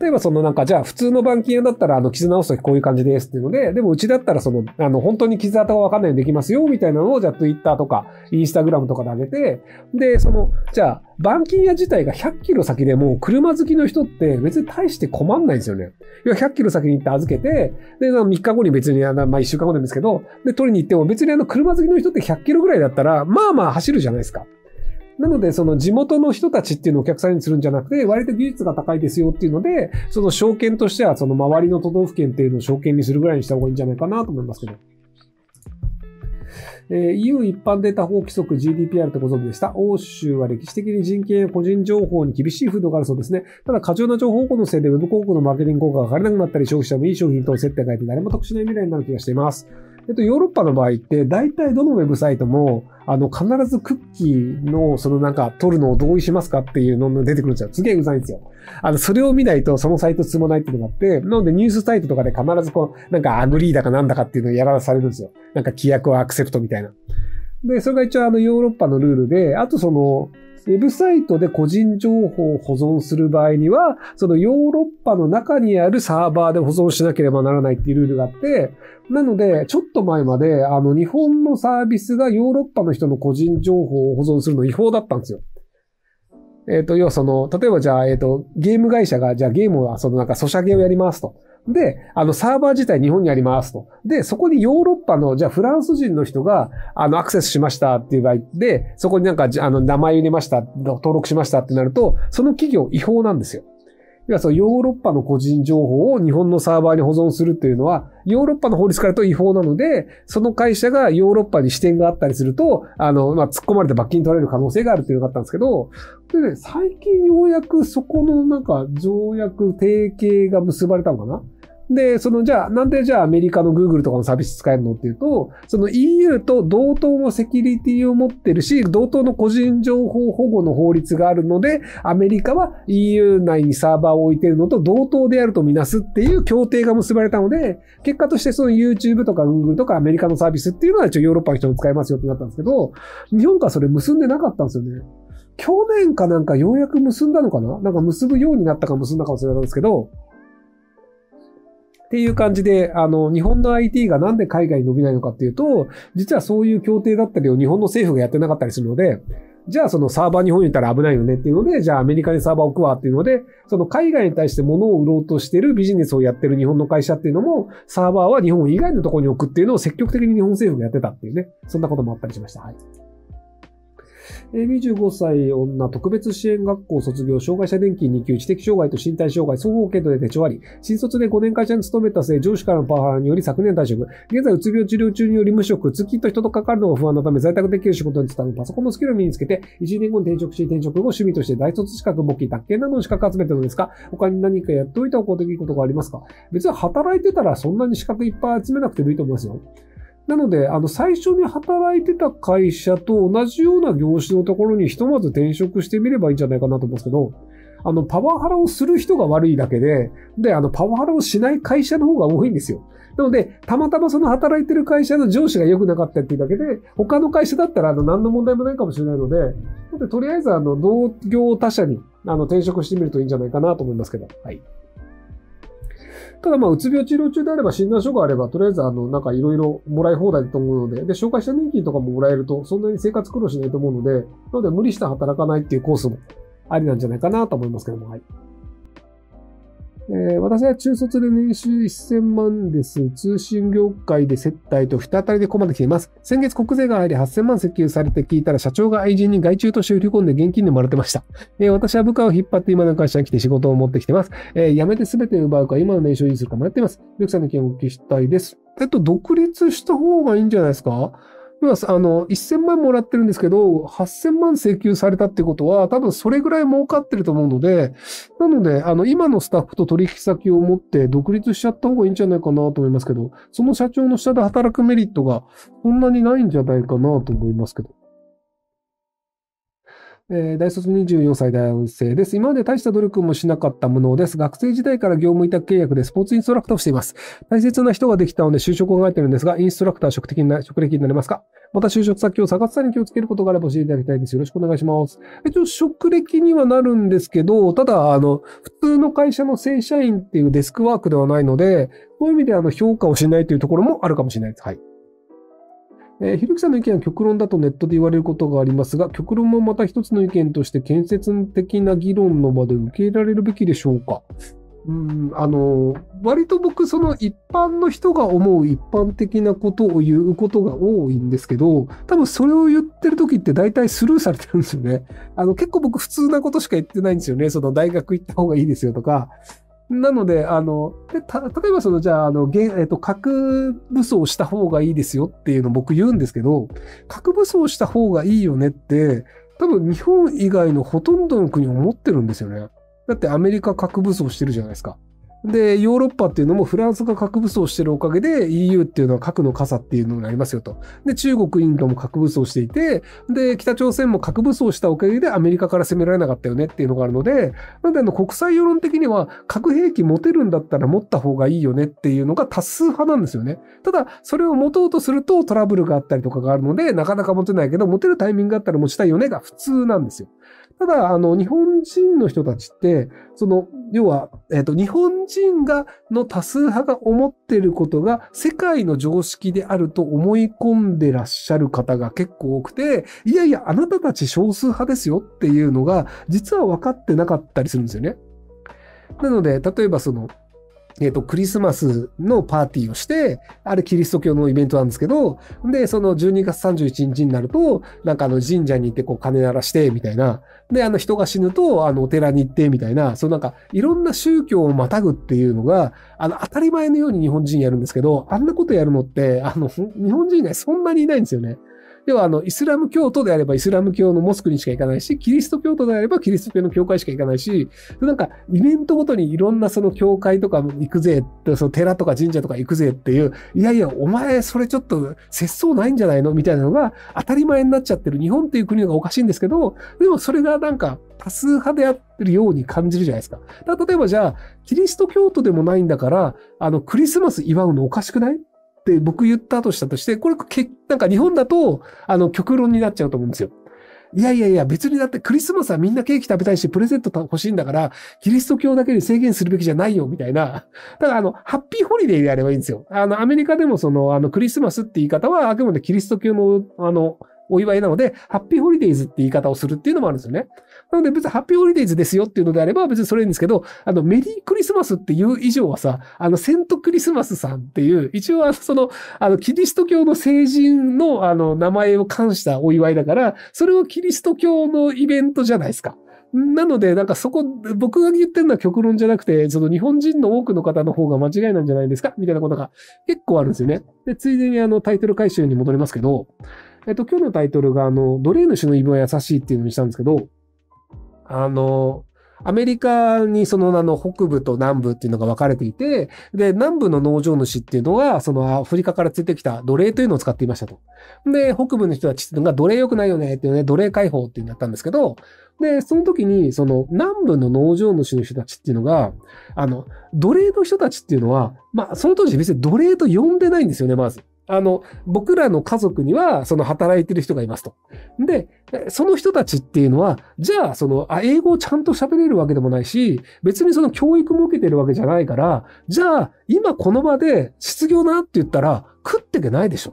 例えばそのなんか、じゃあ普通の板金屋だったら、あの、傷直すときこういう感じですっていうので、でもうちだったらその、あの、本当に傷跡がわかんないようにできますよ、みたいなのを、じゃあ Twitter とか、Instagram とかで上げて、で、その、じゃあ、板金屋自体が100キロ先でもう、車好きの人って別に大して困んないんですよね。要は100キロ先に行って預けて、で、3日後に別に、まあ、1週間後なんですけど、で、取りに行っても別にあの、車好きの人って100キロぐらいだったら、まあまあ走るじゃないですか。なので、その地元の人たちっていうのをお客さんにするんじゃなくて、割と技術が高いですよっていうので、その証券としては、その周りの都道府県っていうのを証券にするぐらいにした方がいいんじゃないかなと思いますけど。えー、EU 一般データ法規則 GDPR ってご存知でした。欧州は歴史的に人権や個人情報に厳しい風土があるそうですね。ただ過剰な情報保護のせいで Web 広告のマーケティング効果がはかれなくなったり、消費者もいい商品と接点が減って誰も得しない未来になる気がしています。えっと、ヨーロッパの場合って、大体どのウェブサイトも、あの、必ずクッキーの、そのなんか、取るのを同意しますかっていうのが出てくるんですよ。すげえうざいんですよ。あの、それを見ないと、そのサイト進まないっていうのがあって、なのでニュースサイトとかで必ずこう、なんか agree だかなんだかっていうのをやらされるんですよ。なんか規約を accept みたいな。で、それが一応あのヨーロッパのルールで、あとその、ウェブサイトで個人情報を保存する場合には、そのヨーロッパの中にあるサーバーで保存しなければならないっていうルールがあって、なので、ちょっと前まで、あの、日本のサービスがヨーロッパの人の個人情報を保存するの違法だったんですよ。えっ、ー、と、要はその、例えばじゃあ、えっ、ー、と、ゲーム会社が、じゃあゲームは、そのなんか、ソシャゲをやりますと。で、あの、サーバー自体日本にありますと。で、そこにヨーロッパの、じゃあフランス人の人が、あの、アクセスしましたっていう場合で、そこになんか、あの、名前入れました、登録しましたってなると、その企業違法なんですよ。要はそのヨーロッパの個人情報を日本のサーバーに保存するっていうのは、ヨーロッパの法律からと違法なので、その会社がヨーロッパに支店があったりすると、あの、まあ、突っ込まれて罰金取られる可能性があるっていうのがあったんですけど、でね、最近ようやくそこのなんか条約、提携が結ばれたのかなで、そのじゃあ、なんでじゃあアメリカの Google とかのサービス使えるのっていうと、その EU と同等のセキュリティを持ってるし、同等の個人情報保護の法律があるので、アメリカは EU 内にサーバーを置いてるのと同等であるとみなすっていう協定が結ばれたので、結果としてその YouTube とか Google とかアメリカのサービスっていうのは一応ヨーロッパの人も使えますよってなったんですけど、日本からそれ結んでなかったんですよね。去年かなんかようやく結んだのかな？なんか結ぶようになったか結んだかもしれないんですけど、っていう感じで、あの、日本の IT がなんで海外に伸びないのかっていうと、実はそういう協定だったりを日本の政府がやってなかったりするので、じゃあそのサーバー日本にいたら危ないよねっていうので、じゃあアメリカにサーバー置くわっていうので、その海外に対して物を売ろうとしてるビジネスをやってる日本の会社っていうのも、サーバーは日本以外のところに置くっていうのを積極的に日本政府がやってたっていうね、そんなこともあったりしました。はい。25歳女特別支援学校卒業、障害者年金2級、知的障害と身体障害、総合系統で手帳あり、新卒で5年会社に勤めたせい、上司からのパワハラにより昨年退職。現在、うつ病治療中により無職、月と人と関わるのが不安のため、在宅できる仕事に伝うパソコンのスキルを身につけて、1年後に転職し、転職後趣味として大卒資格、簿記、宅建などの資格集めてるのですか？他に何かやっておいた方がいいことがありますか？別に働いてたらそんなに資格いっぱい集めなくてもいいと思いますよ。なので、あの、最初に働いてた会社と同じような業種のところにひとまず転職してみればいいんじゃないかなと思うんですけど、あの、パワハラをする人が悪いだけで、で、あの、パワハラをしない会社の方が多いんですよ。なので、たまたまその働いてる会社の上司が良くなかったっていうだけで、他の会社だったら、あの、何の問題もないかもしれないので、でとりあえず、あの、同業他社に、あの、転職してみるといいんじゃないかなと思いますけど、はい。ただまあ、うつ病治療中であれば診断書があれば、とりあえずあの、なんかいろいろもらい放題だと思うので、で、紹介した年金とかももらえると、そんなに生活苦労しないと思うので、なので無理して働かないっていうコースもありなんじゃないかなと思いますけども、はい。えー、私は中卒で年収1000万です。通信業界で接待と二当たりで困ってきています。先月国税が入り8000万請求されて聞いたら社長が愛人に外注として売り込んで現金でもらってました。えー、私は部下を引っ張って今の会社に来て仕事を持ってきてます。えー、辞めて全て奪うか今の年収維持するか迷っています。リュクさんの意見をお聞きしたいです。えっと、独立した方がいいんじゃないですか？今、あの、1000万もらってるんですけど、8000万請求されたってことは、多分それぐらい儲かってると思うので、なので、あの、今のスタッフと取引先を持って独立しちゃった方がいいんじゃないかなと思いますけど、その社長の下で働くメリットがそんなにないんじゃないかなと思いますけど。えー大卒24歳男性です。今まで大した努力もしなかったものです。学生時代から業務委託契約でスポーツインストラクターをしています。大切な人ができたので就職を考えているんですが、インストラクター職的な、職歴になりますか？また就職先を探す際に気をつけることがあれば教えていただきたいです。よろしくお願いします。一応、職歴にはなるんですけど、ただ、あの、普通の会社の正社員っていうデスクワークではないので、そういう意味であの評価をしないというところもあるかもしれないです。はい。えーひろきさんの意見は極論だとネットで言われることがありますが、極論もまた一つの意見として建設的な議論の場で受け入れられるべきでしょうか？うん、あの、割と僕、その一般の人が思う一般的なことを言うことが多いんですけど、多分それを言ってる時って大体スルーされてるんですよね。あの、結構僕普通なことしか言ってないんですよね。その大学行った方がいいですよとか。なので、あの、でた例えばその、じゃあ、あの、えっと、核武装した方がいいですよっていうのを僕言うんですけど、核武装した方がいいよねって、多分日本以外のほとんどの国思ってるんですよね。だってアメリカ核武装してるじゃないですか。で、ヨーロッパっていうのもフランスが核武装してるおかげで EU っていうのは核の傘っていうのになりますよと。で、中国、インドも核武装していて、で、北朝鮮も核武装したおかげでアメリカから攻められなかったよねっていうのがあるので、なんであの国際世論的には核兵器持てるんだったら持った方がいいよねっていうのが多数派なんですよね。ただ、それを持とうとするとトラブルがあったりとかがあるので、なかなか持てないけど、持てるタイミングがあったら持ちたいよねが普通なんですよ。ただ、あの、日本人の人たちって、その、要は、えっ、と、日本人が、の多数派が思ってることが世界の常識であると思い込んでらっしゃる方が結構多くて、いやいや、あなたたち少数派ですよっていうのが、実は分かってなかったりするんですよね。なので、例えばその、えっ、と、クリスマスのパーティーをして、あれキリスト教のイベントなんですけど、で、その12月31日になると、なんかあの神社に行ってこう鐘鳴らして、みたいな。で、あの人が死ぬと、あのお寺に行って、みたいな、そのなんかいろんな宗教をまたぐっていうのが、あの当たり前のように日本人やるんですけど、あんなことやるのって、あの、日本人以外そんなにいないんですよね。要は、あの、イスラム教徒であればイスラム教のモスクにしか行かないし、キリスト教徒であればキリスト教の教会しか行かないし、なんか、イベントごとにいろんなその教会とか行くぜって、その寺とか神社とか行くぜっていう、いやいや、お前それちょっと節操ないんじゃないのみたいなのが当たり前になっちゃってる日本っていう国がおかしいんですけど、でもそれがなんか多数派でやってるように感じるじゃないですか。だから例えばじゃあ、キリスト教徒でもないんだから、あの、クリスマス祝うのおかしくない？って僕言ったとしたとして、これ、なんか日本だと、あの、極論になっちゃうと思うんですよ。いやいやいや、別にだってクリスマスはみんなケーキ食べたいし、プレゼント欲しいんだから、キリスト教だけに制限するべきじゃないよ、みたいな。だから、あの、ハッピーホリデーでやればいいんですよ。あの、アメリカでもその、あの、クリスマスって言い方は、あくまでキリスト教の、あの、お祝いなので、ハッピーホリデイズって言い方をするっていうのもあるんですよね。なので別にハッピーホリデイズですよっていうのであれば別にそれいいんですけど、あの、メリークリスマスっていう以上はさ、あの、セントクリスマスさんっていう、一応あの、その、あの、キリスト教の聖人の、あの、名前を冠したお祝いだから、それをキリスト教のイベントじゃないですか。なので、なんかそこ、僕が言ってるのは極論じゃなくて、その日本人の多くの方の方が間違いなんじゃないですか？みたいなことが結構あるんですよね。で、ついでにあの、タイトル回収に戻りますけど、えっと、今日のタイトルが、あの、奴隷主の言い分は優しいっていうのにしたんですけど、あの、アメリカにそのあの北部と南部っていうのが分かれていて、で、南部の農場主っていうのは、そのアフリカから連れてきた奴隷というのを使っていましたと。で、北部の人たちっていうのが奴隷良くないよねっていうね、奴隷解放っていうのやったんですけど、で、その時に、その南部の農場主の人たちっていうのが、あの、奴隷の人たちっていうのは、まあ、その当時別に奴隷と呼んでないんですよね、まず。あの、僕らの家族には、その働いてる人がいますと。で、その人たちっていうのは、じゃあ、その、あ、英語をちゃんと喋れるわけでもないし、別にその教育も受けてるわけじゃないから、じゃあ、今この場で失業なって言ったら、食ってけないでしょ。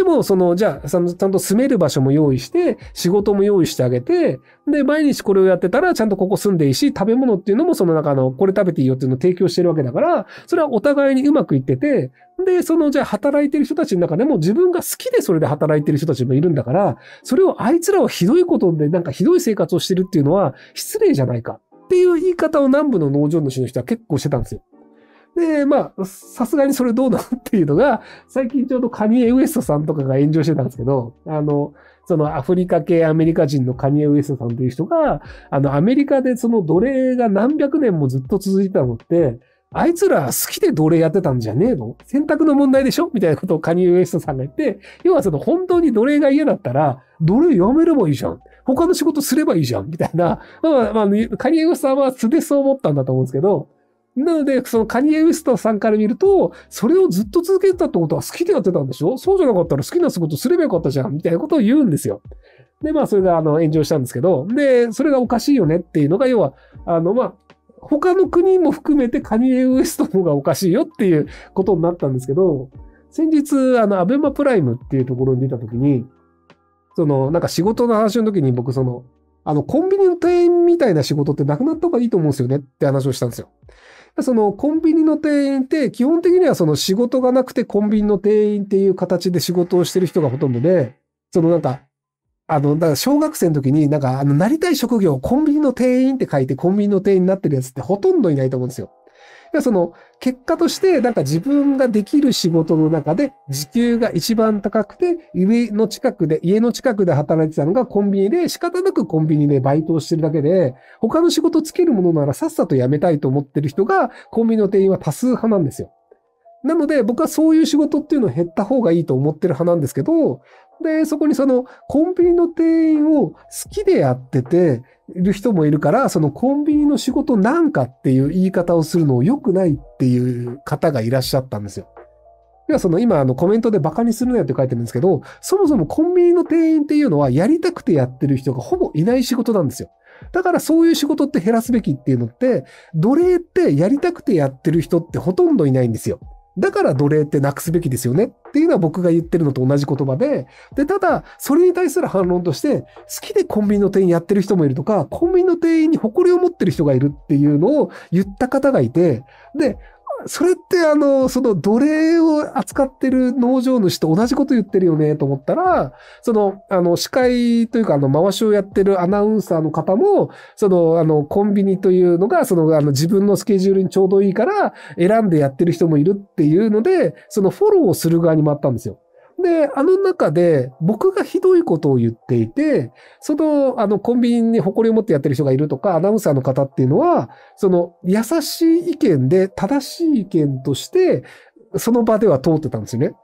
でも、その、じゃあ、ちゃんと住める場所も用意して、仕事も用意してあげて、で、毎日これをやってたら、ちゃんとここ住んでいいし、食べ物っていうのも、その中の、これ食べていいよっていうのを提供してるわけだから、それはお互いにうまくいってて、で、その、じゃあ、働いてる人たちの中でも、自分が好きでそれで働いてる人たちもいるんだから、それをあいつらはひどいことで、なんかひどい生活をしてるっていうのは、失礼じゃないかっていう言い方を南部の農場主の人は結構してたんですよ。で、まあ、さすがにそれどうなのっていうのが、最近ちょうどカニエ・ウエストさんとかが炎上してたんですけど、あの、そのアフリカ系アメリカ人のカニエ・ウエストさんという人が、あの、アメリカでその奴隷が何百年もずっと続いてたのって、あいつら好きで奴隷やってたんじゃねえの？選択の問題でしょ？みたいなことをカニエ・ウエストさんが言って、要はその本当に奴隷が嫌だったら、奴隷やめればいいじゃん。他の仕事すればいいじゃん、みたいな。まあ、まあ、カニエウエストさんは素でそう思ったんだと思うんですけど、なので、そのカニエ・ウエストさんから見ると、それをずっと続けてたってことは好きでやってたんでしょ？そうじゃなかったら好きな仕事すればよかったじゃんみたいなことを言うんですよ。で、まあ、それが、あの、炎上したんですけど、で、それがおかしいよねっていうのが、要は、あの、まあ、他の国も含めてカニエ・ウエストの方がおかしいよっていうことになったんですけど、先日、あの、アベマプライムっていうところに出たときに、その、なんか仕事の話の時に僕、その、あの、コンビニの店員みたいな仕事ってなくなった方がいいと思うんですよねって話をしたんですよ。そのコンビニの店員って基本的にはその仕事がなくてコンビニの店員っていう形で仕事をしてる人がほとんどで、そのなんか、あの、だから小学生の時になんかあのなりたい職業コンビニの店員って書いてコンビニの店員になってるやつってほとんどいないと思うんですよ。その結果として、なんか自分ができる仕事の中で時給が一番高くて、上の近くで、家の近くで働いてたのがコンビニで仕方なくコンビニでバイトをしてるだけで、他の仕事つけるものならさっさと辞めたいと思ってる人がコンビニの店員は多数派なんですよ。なので僕はそういう仕事っていうのを減った方がいいと思ってる派なんですけど、で、そこにそのコンビニの店員を好きでやってて、る人もいるから、そのコンビニの仕事なんかっていう言い方をするのを良くないっていう方がいらっしゃったんですよ。要はその今あのコメントでバカにするなよって書いてるんですけど、そもそもコンビニの店員っていうのはやりたくてやってる人がほぼいない仕事なんですよ。だからそういう仕事って減らすべきっていうのって、奴隷ってやりたくてやってる人ってほとんどいないんですよ。だから奴隷ってなくすべきですよねっていうのは僕が言ってるのと同じ言葉で、で、ただ、それに対する反論として、好きでコンビニの店員やってる人もいるとか、コンビニの店員に誇りを持ってる人がいるっていうのを言った方がいて、で、それってあの、その奴隷を扱ってる農場主と同じこと言ってるよねと思ったら、その、あの、司会というかあの、回しをやってるアナウンサーの方も、その、あの、コンビニというのが、その、あの、自分のスケジュールにちょうどいいから選んでやってる人もいるっていうので、そのフォローをする側にもあったんですよ。で、あの中で僕がひどいことを言っていて、その、あの、コンビニに誇りを持ってやってる人がいるとか、アナウンサーの方っていうのは、その、優しい意見で正しい意見として、その場では通ってたんですよね。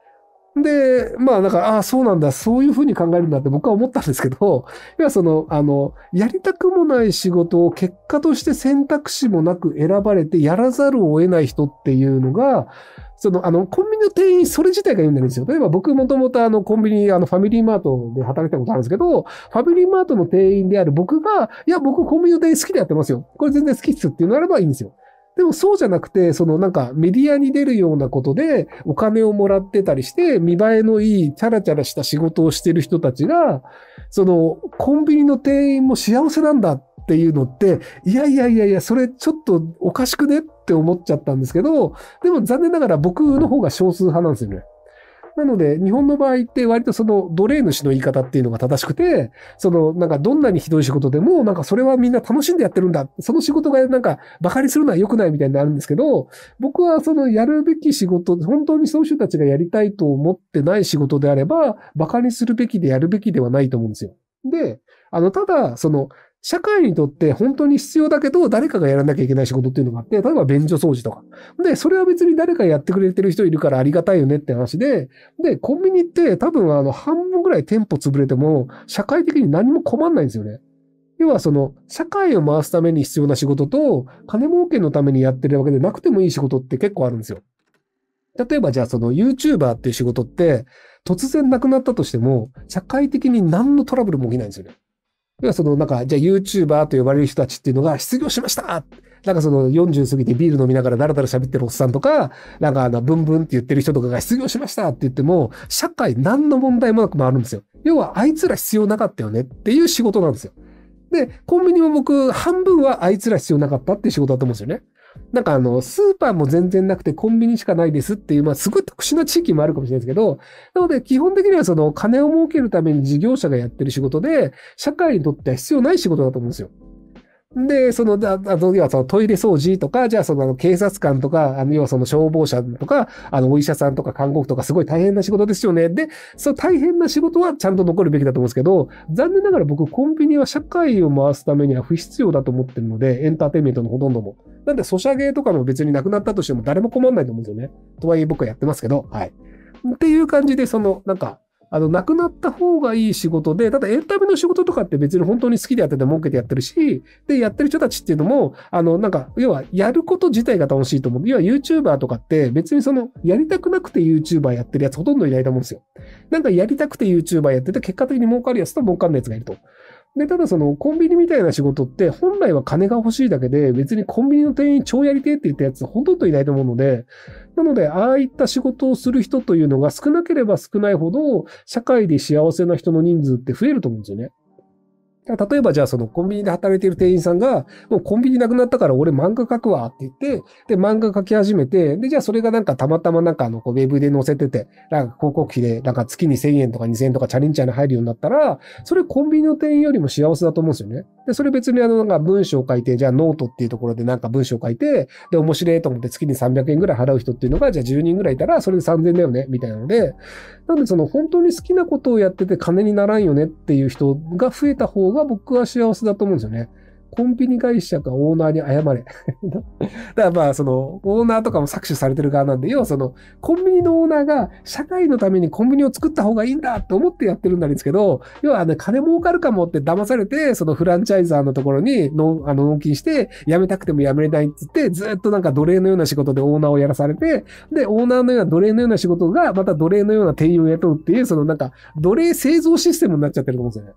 で、まあ、だか、ああ、そうなんだ、そういうふうに考えるんだって僕は思ったんですけど、要はその、あの、やりたくもない仕事を結果として選択肢もなく選ばれてやらざるを得ない人っていうのが、その、あの、コンビニの店員、それ自体が言うんですよ。例えば僕もともとあの、コンビニ、あの、ファミリーマートで働いたことあるんですけど、ファミリーマートの店員である僕が、いや、僕コンビニの店員好きでやってますよ。これ全然好きっすっていうのならばいいんですよ。でもそうじゃなくて、そのなんかメディアに出るようなことでお金をもらってたりして、見栄えのいいチャラチャラした仕事をしてる人たちが、そのコンビニの店員も幸せなんだっていうのって、いやいやいやいや、それちょっとおかしくねって思っちゃったんですけど、でも残念ながら僕の方が少数派なんですよね。なので、日本の場合って割とその奴隷主の言い方っていうのが正しくて、そのなんかどんなにひどい仕事でも、なんかそれはみんな楽しんでやってるんだ。その仕事がなんか馬鹿にするのは良くないみたいになるんですけど、僕はそのやるべき仕事、本当にそういう人たちがやりたいと思ってない仕事であれば、馬鹿にするべきでやるべきではないと思うんですよ。で、あの、ただ、その、社会にとって本当に必要だけど、誰かがやらなきゃいけない仕事っていうのがあって、例えば便所掃除とか。で、それは別に誰かやってくれてる人いるからありがたいよねって話で、で、コンビニって多分あの半分ぐらい店舗潰れても、社会的に何も困んないんですよね。要はその、社会を回すために必要な仕事と、金儲けのためにやってるわけでなくてもいい仕事って結構あるんですよ。例えばじゃあその YouTuber っていう仕事って、突然なくなったとしても、社会的に何のトラブルも起きないんですよね。要はその、なんか、じゃあ YouTuber と呼ばれる人たちっていうのが失業しましたなんかその40過ぎてビール飲みながらダラダラ喋ってるおっさんとか、なんかあの、ブンブンって言ってる人とかが失業しましたって言っても、社会何の問題もなく回るんですよ。要は、あいつら必要なかったよねっていう仕事なんですよ。で、コンビニも僕、半分はあいつら必要なかったっていう仕事だと思うんですよね。なんかあの、スーパーも全然なくてコンビニしかないですっていう、まあすごい特殊な地域もあるかもしれないですけど、なので基本的にはその金を儲けるために事業者がやってる仕事で、社会にとっては必要ない仕事だと思うんですよ。で、その、あの、要はそのトイレ掃除とか、じゃあその警察官とか、あの、要はその消防車とか、あの、お医者さんとか看護婦とかすごい大変な仕事ですよね。で、その大変な仕事はちゃんと残るべきだと思うんですけど、残念ながら僕、コンビニは社会を回すためには不必要だと思ってるので、エンターテインメントのほとんども。なんで、ソシャゲとかも別になくなったとしても誰も困んないと思うんですよね。とはいえ僕はやってますけど、はい。っていう感じで、その、なんか、あの、なくなった方がいい仕事で、ただエンタメの仕事とかって別に本当に好きでやってて儲けてやってるし、で、やってる人たちっていうのも、あの、なんか、要は、やること自体が楽しいと思う。要は YouTuber とかって別にその、やりたくなくて YouTuber やってるやつほとんどいないと思うんですよ。なんかやりたくて YouTuber やってて結果的に儲かるやつと儲かんないやつがいると。で、ただそのコンビニみたいな仕事って本来は金が欲しいだけで別にコンビニの店員超やりてえって言ったやつほとんどいないと思うので、なのでああいった仕事をする人というのが少なければ少ないほど社会で幸せな人の人数って増えると思うんですよね。例えばじゃあそのコンビニで働いている店員さんが、もうコンビニなくなったから俺漫画描くわって言って、で、漫画描き始めて、で、じゃあそれがなんかたまたまなんかあの、ウェブで載せてて、なんか広告費でなんか月に1000円とか2000円とかチャリンチャリン入るようになったら、それコンビニの店員よりも幸せだと思うんですよね。で、それ別にあの、なんか文章を書いて、じゃあノートっていうところでなんか文章を書いて、で、面白いと思って月に300円ぐらい払う人っていうのが、じゃあ10人ぐらいいたら、それで3000円だよね、みたいなので、なんでその本当に好きなことをやってて金にならんよねっていう人が増えた方が僕は幸せだと思うんですよね。コンビニ会社がオーナーに謝れ。*laughs* だからまあ、その、オーナーとかも搾取されてる側なんで、要はその、コンビニのオーナーが社会のためにコンビニを作った方がいいんだって思ってやってるんですけど、要はね、金儲かるかもって騙されて、そのフランチャイザーのところにの、あの、納金して、辞めたくても辞めれないっつって、ずっとなんか奴隷のような仕事でオーナーをやらされて、で、オーナーのような奴隷のような仕事が、また奴隷のような店員を雇うっていう、そのなんか、奴隷製造システムになっちゃってると思うんですよね。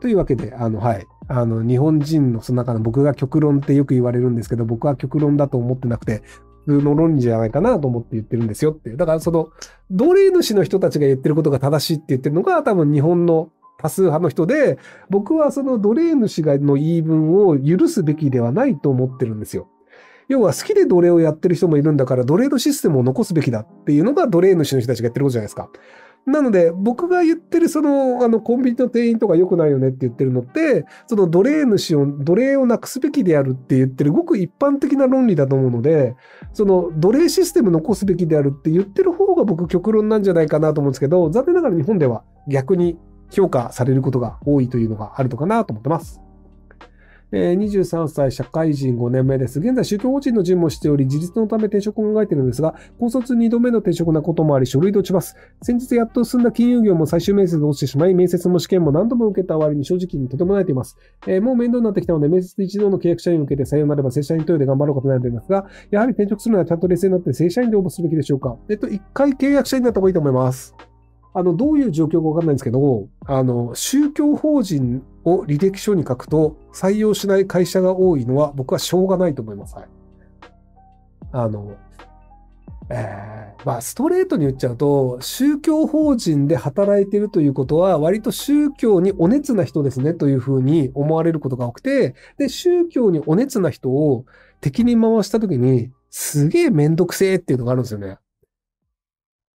というわけで、あの、はい。あの、日本人のその中の僕が極論ってよく言われるんですけど、僕は極論だと思ってなくて、普通の論理じゃないかなと思って言ってるんですよっていう。だからその、奴隷主の人たちが言ってることが正しいって言ってるのが多分日本の多数派の人で、僕はその奴隷主がの言い分を許すべきではないと思ってるんですよ。要は好きで奴隷をやってる人もいるんだから、奴隷のシステムを残すべきだっていうのが奴隷主の人たちがやってることじゃないですか。なので、僕が言ってるその、あの、コンビニの店員とか良くないよねって言ってるのって、その奴隷主を、奴隷をなくすべきであるって言ってるごく一般的な論理だと思うので、その奴隷システム残すべきであるって言ってる方が僕極論なんじゃないかなと思うんですけど、残念ながら日本では逆に評価されることが多いというのがあるのかなと思ってます。え、23歳、社会人5年目です。現在、宗教法人の事務をしており、自立のため転職を考えているんですが、高卒2度目の転職なこともあり、書類で落ちます。先日やっと進んだ金融業も最終面接で落ちてしまい、面接も試験も何度も受けた割に正直にとても慣れています。えー、もう面倒になってきたので、面接で一度の契約社員を受けて採用になれば正社員登用で頑張ろうかと悩んでいますが、やはり転職するのはちゃんと冷静になって正社員で応募すべきでしょうか。えっと、一回契約社員になった方がいいと思います。あの、どういう状況かわかんないんですけど、あの、宗教法人を履歴書に書くと採用しない会社が多いのは僕はしょうがないと思います。はい。あの、えー、まあ、ストレートに言っちゃうと、宗教法人で働いてるということは、割と宗教にお熱な人ですねというふうに思われることが多くて、で、宗教にお熱な人を敵に回したときに、すげえめんどくせえっていうのがあるんですよね。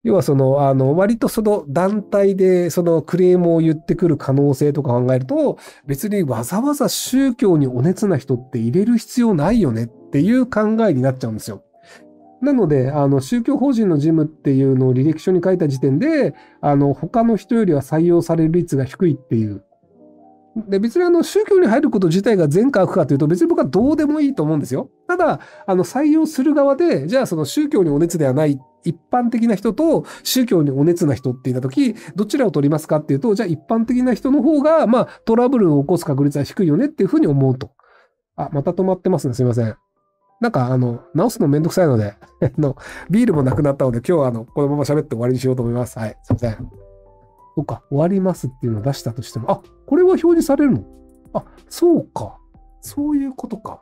要はその、あの、割とその団体でそのクレームを言ってくる可能性とか考えると、別にわざわざ宗教にお熱な人って入れる必要ないよねっていう考えになっちゃうんですよ。なので、あの、宗教法人の事務っていうのを履歴書に書いた時点で、あの、他の人よりは採用される率が低いっていうで、別にあの、宗教に入ること自体が善か悪かというと、別に僕はどうでもいいと思うんですよ。ただ、あの、採用する側で、じゃあその宗教にお熱ではない一般的な人と宗教にお熱な人って言ったとき、どちらを取りますかっていうと、じゃあ一般的な人の方が、まあ、トラブルを起こす確率は低いよねっていうふうに思うと。あ、また止まってますね。すいません。なんか、あの、直すのめんどくさいので、*laughs* の、ビールもなくなったので、今日はあの、このまま喋って終わりにしようと思います。はい。すいません。そっか、終わりますっていうのを出したとしても、あ、これは表示されるの？あ、そうか。そういうことか。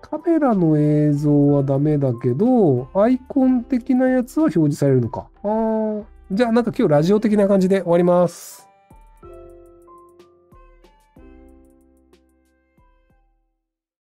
カメラの映像はダメだけど、アイコン的なやつは表示されるのか。ああ。じゃあなんか今日ラジオ的な感じで終わります。